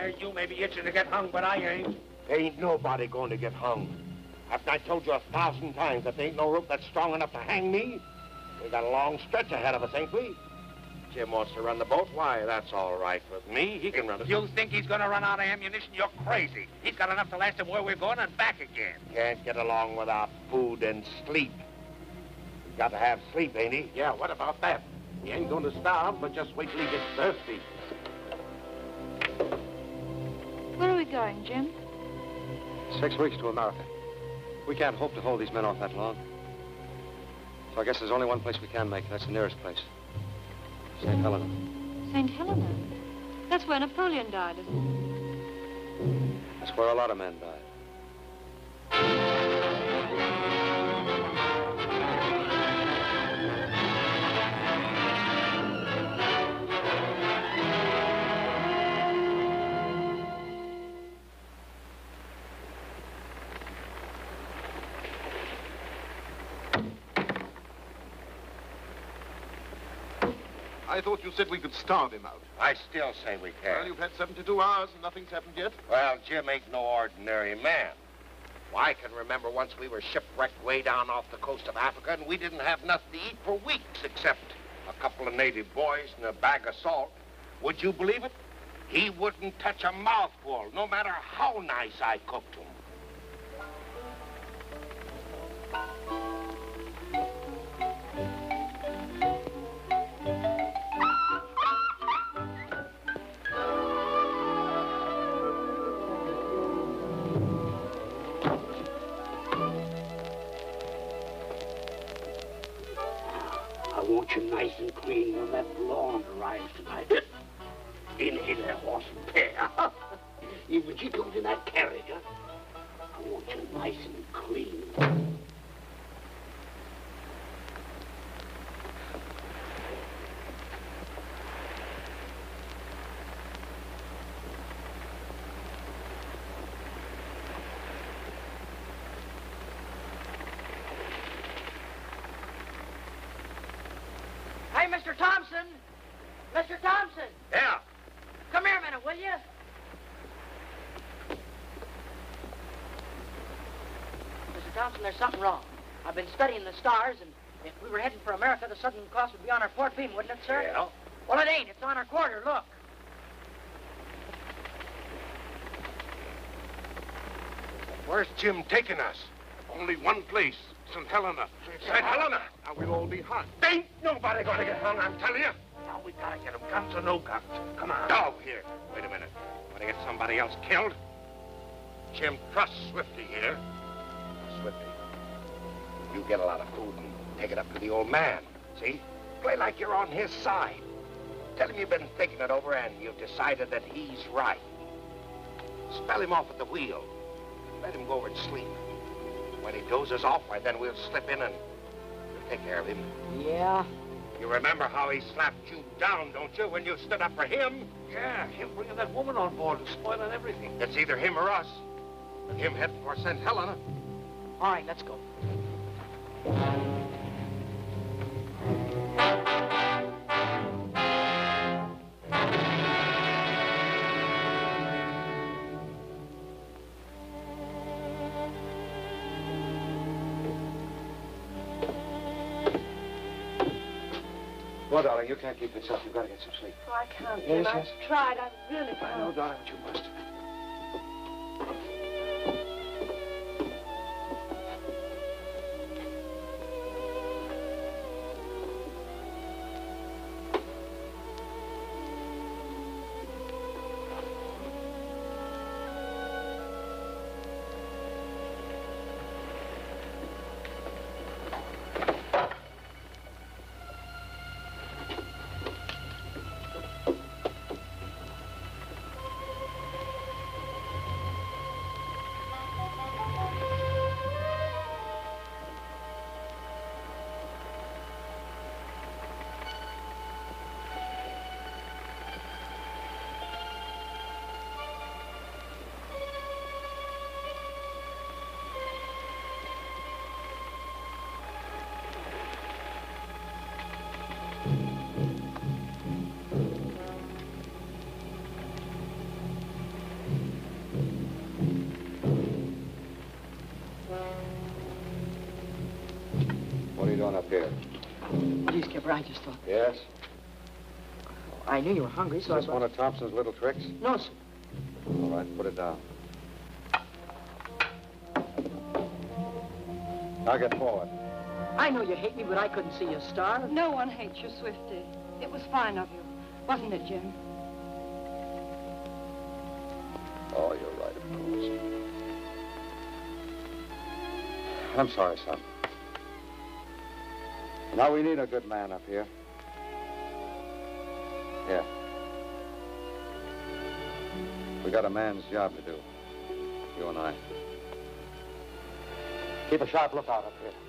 Idea you may be itching to get hung, but I ain't. Ain't nobody going to get hung. After I told you a thousand times that there ain't no rope that's strong enough to hang me, we got a long stretch ahead of us, ain't we? Jim wants to run the boat. Why, that's all right with me. He can run it. You think he's going to run out of ammunition? You're crazy. He's got enough to last him where we're going and back again. Can't get along without food and sleep. He's got to have sleep, ain't he? Yeah, what about that? He ain't going to starve, but just wait till he gets thirsty. Where are we going, Jim? Six weeks to America. We can't hope to hold these men off that long. So I guess there's only one place we can make. That's the nearest place. St. Helena. St. Helena. That's where Napoleon died, isn't it? That's where a lot of men died. I thought you said we could starve him out. I still say we can. Well, you've had 72 hours and nothing's happened yet. Well, Jim ain't no ordinary man. Well, I can remember once we were shipwrecked way down off the coast of Africa, and we didn't have nothing to eat for weeks except a couple of native boys and a bag of salt. Would you believe it? He wouldn't touch a mouthful, no matter how nice I cooked him. queen of that blonde arrives tonight. in in a horse and pair. Even she comes in that carriage, huh? I want you nice and clean. Thompson, there's something wrong. I've been studying the stars, and if we were heading for America, the southern cross would be on our port beam, wouldn't it, sir? Yeah. Well, it ain't. It's on our quarter. Look. Where's Jim taking us? Only one place. St. Helena. St. Helena. Now we'll all be hung. Ain't nobody gonna get hung, I'm telling you. Now we gotta get him, guns or no guns. Come on. Dog here. Wait a minute. Want to get somebody else killed? Jim trusts Swifty here. You get a lot of food and take it up to the old man. See? Play like you're on his side. Tell him you've been thinking it over and you've decided that he's right. Spell him off at the wheel. Let him go over and sleep. When he dozes off, why, then we'll slip in and we'll take care of him. Yeah. You remember how he slapped you down, don't you, when you stood up for him? Yeah, him bringing that woman on board and spoiling everything. It's either him or us. With him heading for St. Helena. All right, let's go. Well, darling, you can't keep this up. You've got to get some sleep. Oh, I can't, Yes, Jim. I've tried. I really can't. I know, darling, but you must. Please, Skipper, I just thought. Yes? Oh, I knew you were hungry, Is so I this brought... one of Thompson's little tricks? No, sir. All right, put it down. Now get forward. I know you hate me, but I couldn't see you starve. No one hates you, Swifty. It was fine of you. Wasn't it, Jim? Oh, you're right, of course. I'm sorry, son. Now we need a good man up here. Yeah. We got a man's job to do. You and I. Keep a sharp lookout up here.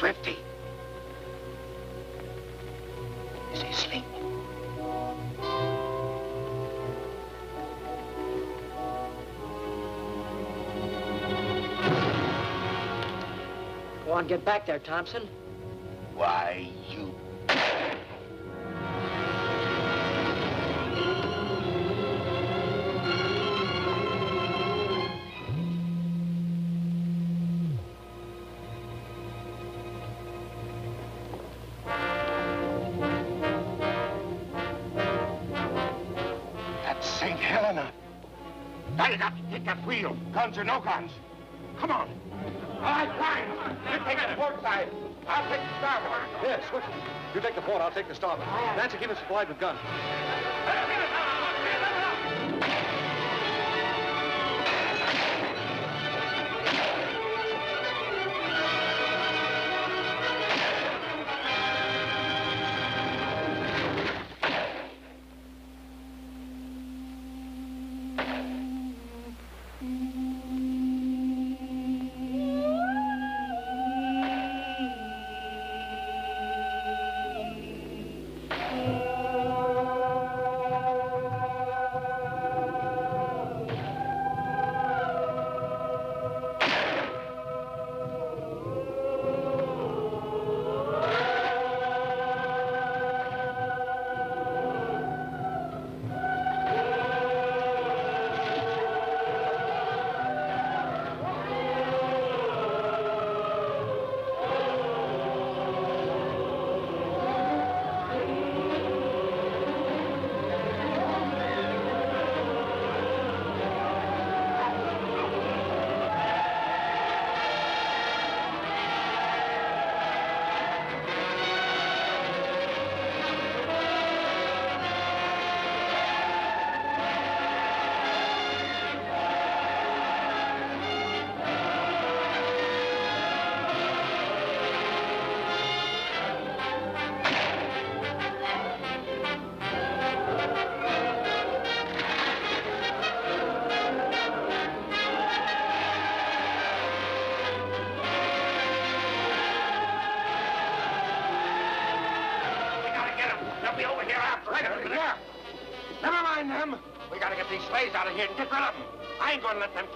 Swifty. Is he asleep? Go on, get back there, Thompson. Guns or no guns. Come on. All right, fine. You take the port side. I'll take the starboard. Yes, Swifty. You take the port, I'll take the starboard. Nancy, keep us supplied with guns.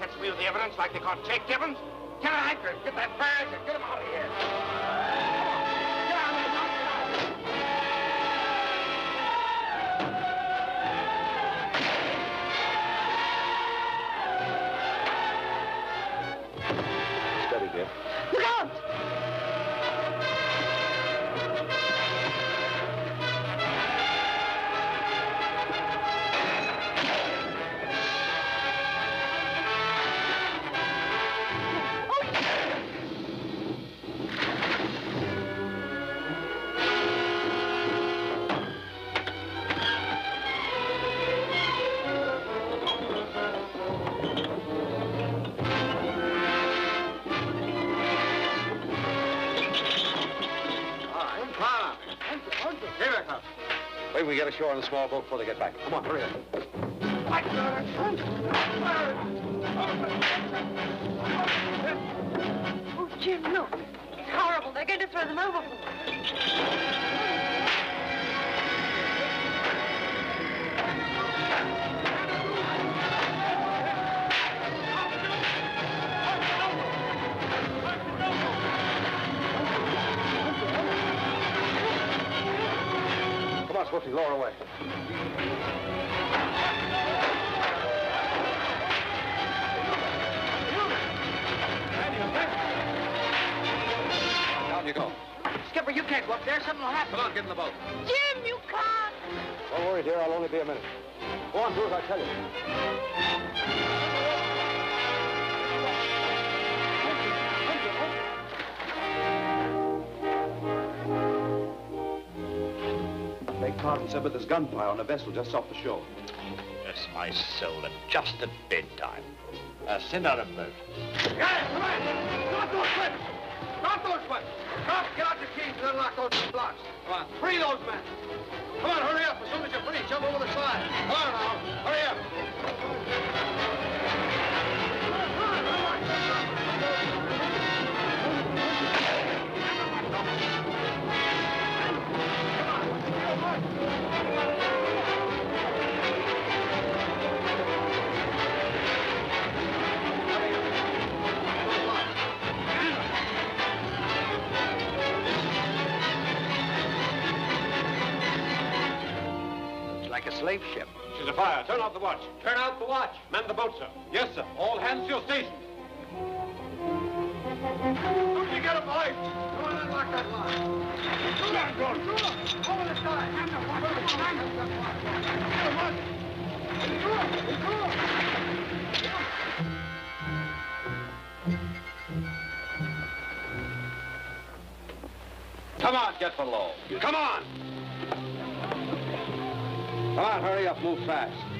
Them catch the evidence like they caught Jake Gibbons. Get an anchor, get that bag, and get him out of here. Wait, we get ashore on the small boat before they get back. Come on, hurry up. Oh, Jim, look. It's horrible. They're going to throw them overboard. Come on, lower away. Down you go. Skipper, you can't go up there. Something will happen. Come on, get in the boat. Jim, you can't. Don't worry, dear. I'll only be a minute. Go on, do as I tell you. Lake Carton said, but there's gunfire on a vessel just off the shore. Bless my soul, and just at bedtime. Uh, send out a boat. Guys, come on! Drop those whips! Drop those whips! Drop, get out your keys and unlock those blocks. Come on, free those men. Come on, hurry up. As soon as you're free, jump over the side. Come on now, hurry up. Slave ship. She's afire. Turn out the watch. Turn out the watch. Man the boat, sir. Yes, sir. All hands to your stations. Don't you get a boy? Go on and lock that line. Go on, go on. Over the side. Hand the watch. Over the side. Get him on. Go on. On. Come on, get below. Come on. Come on, hurry up, move fast.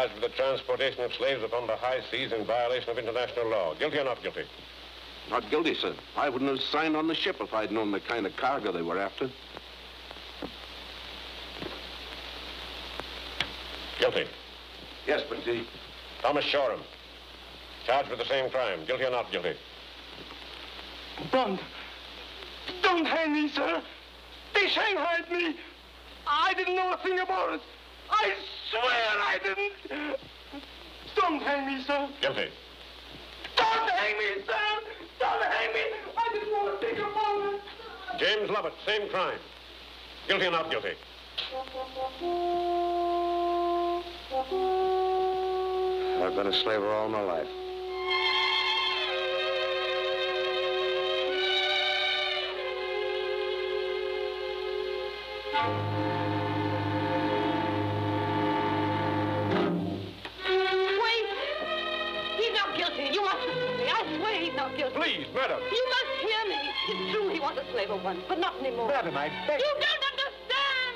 Charged with the transportation of slaves upon the high seas in violation of international law. Guilty or not guilty? Not guilty, sir. I wouldn't have signed on the ship if I'd known the kind of cargo they were after. Guilty. Yes, but the... Thomas Shoreham. Charged with the same crime. Guilty or not guilty? Don't. Don't hang me, sir. They shanghaied me. I didn't know a thing about it. I swear I didn't. Don't hang me, sir. Guilty. Don't hang me, sir. Don't hang me. I didn't want to think about it. James Lovett, same crime. Guilty or not guilty? I've been a slaver all my life. Wait! Please, madam. You must hear me. It's true he was a slave of once, but not anymore. Madam, I beg You don't understand!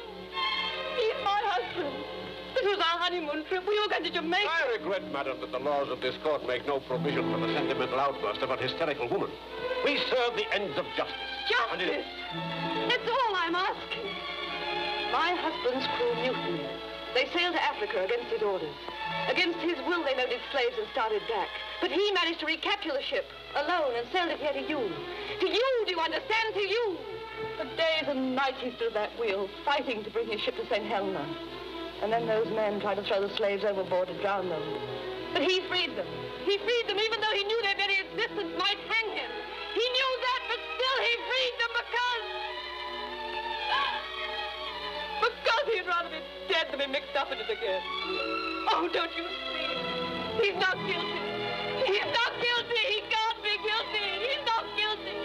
He's my husband. This was our honeymoon trip. We were going to Jamaica. I regret, madam, that the laws of this court make no provision for the sentimental outburst of an hysterical woman. We serve the ends of justice. It- Justice! That's all I'm asking. My husband's crew mutinied. They sailed to Africa against his orders. Against his will, they loaded slaves and started back. But he managed to recapture the ship alone and sailed it here to you. To you, do you understand? To you! For days and nights he stood at that wheel, fighting to bring his ship to St. Helena. And then those men tried to throw the slaves overboard to drown them. But he freed them. He freed them even though he knew their very existence might hang him. He knew that, but still he freed them because... Because he'd rather be dead than be mixed up in it again. Oh, don't you see? He's not guilty. He's not guilty. He can't be guilty. He's not guilty.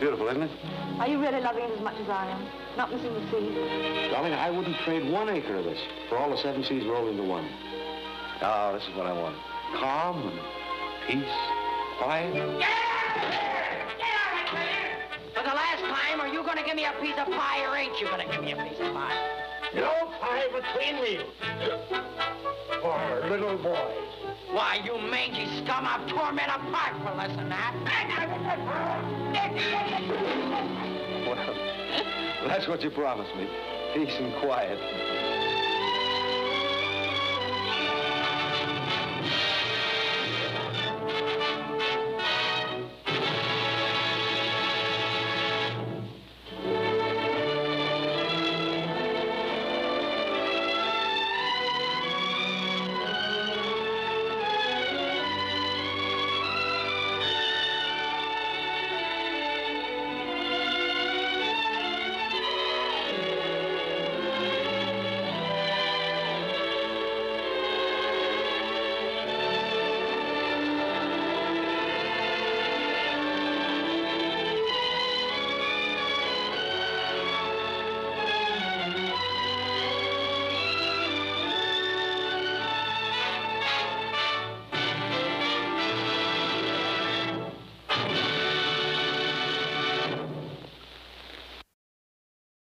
Beautiful, isn't it? Are you really loving it as much as I am? Not missing the sea? Darling, I wouldn't trade one acre of this for all the seven seas rolled into one. Oh, this is what I want. Calm and peace, quiet. Get out! Get out! For the last time, are you going to give me a piece of pie or ain't you going to give me a piece of pie? No pie between meals. For little boys. Why, you mangy scum, I've tore men apart for less than that. Well, that's what you promised me. Peace and quiet.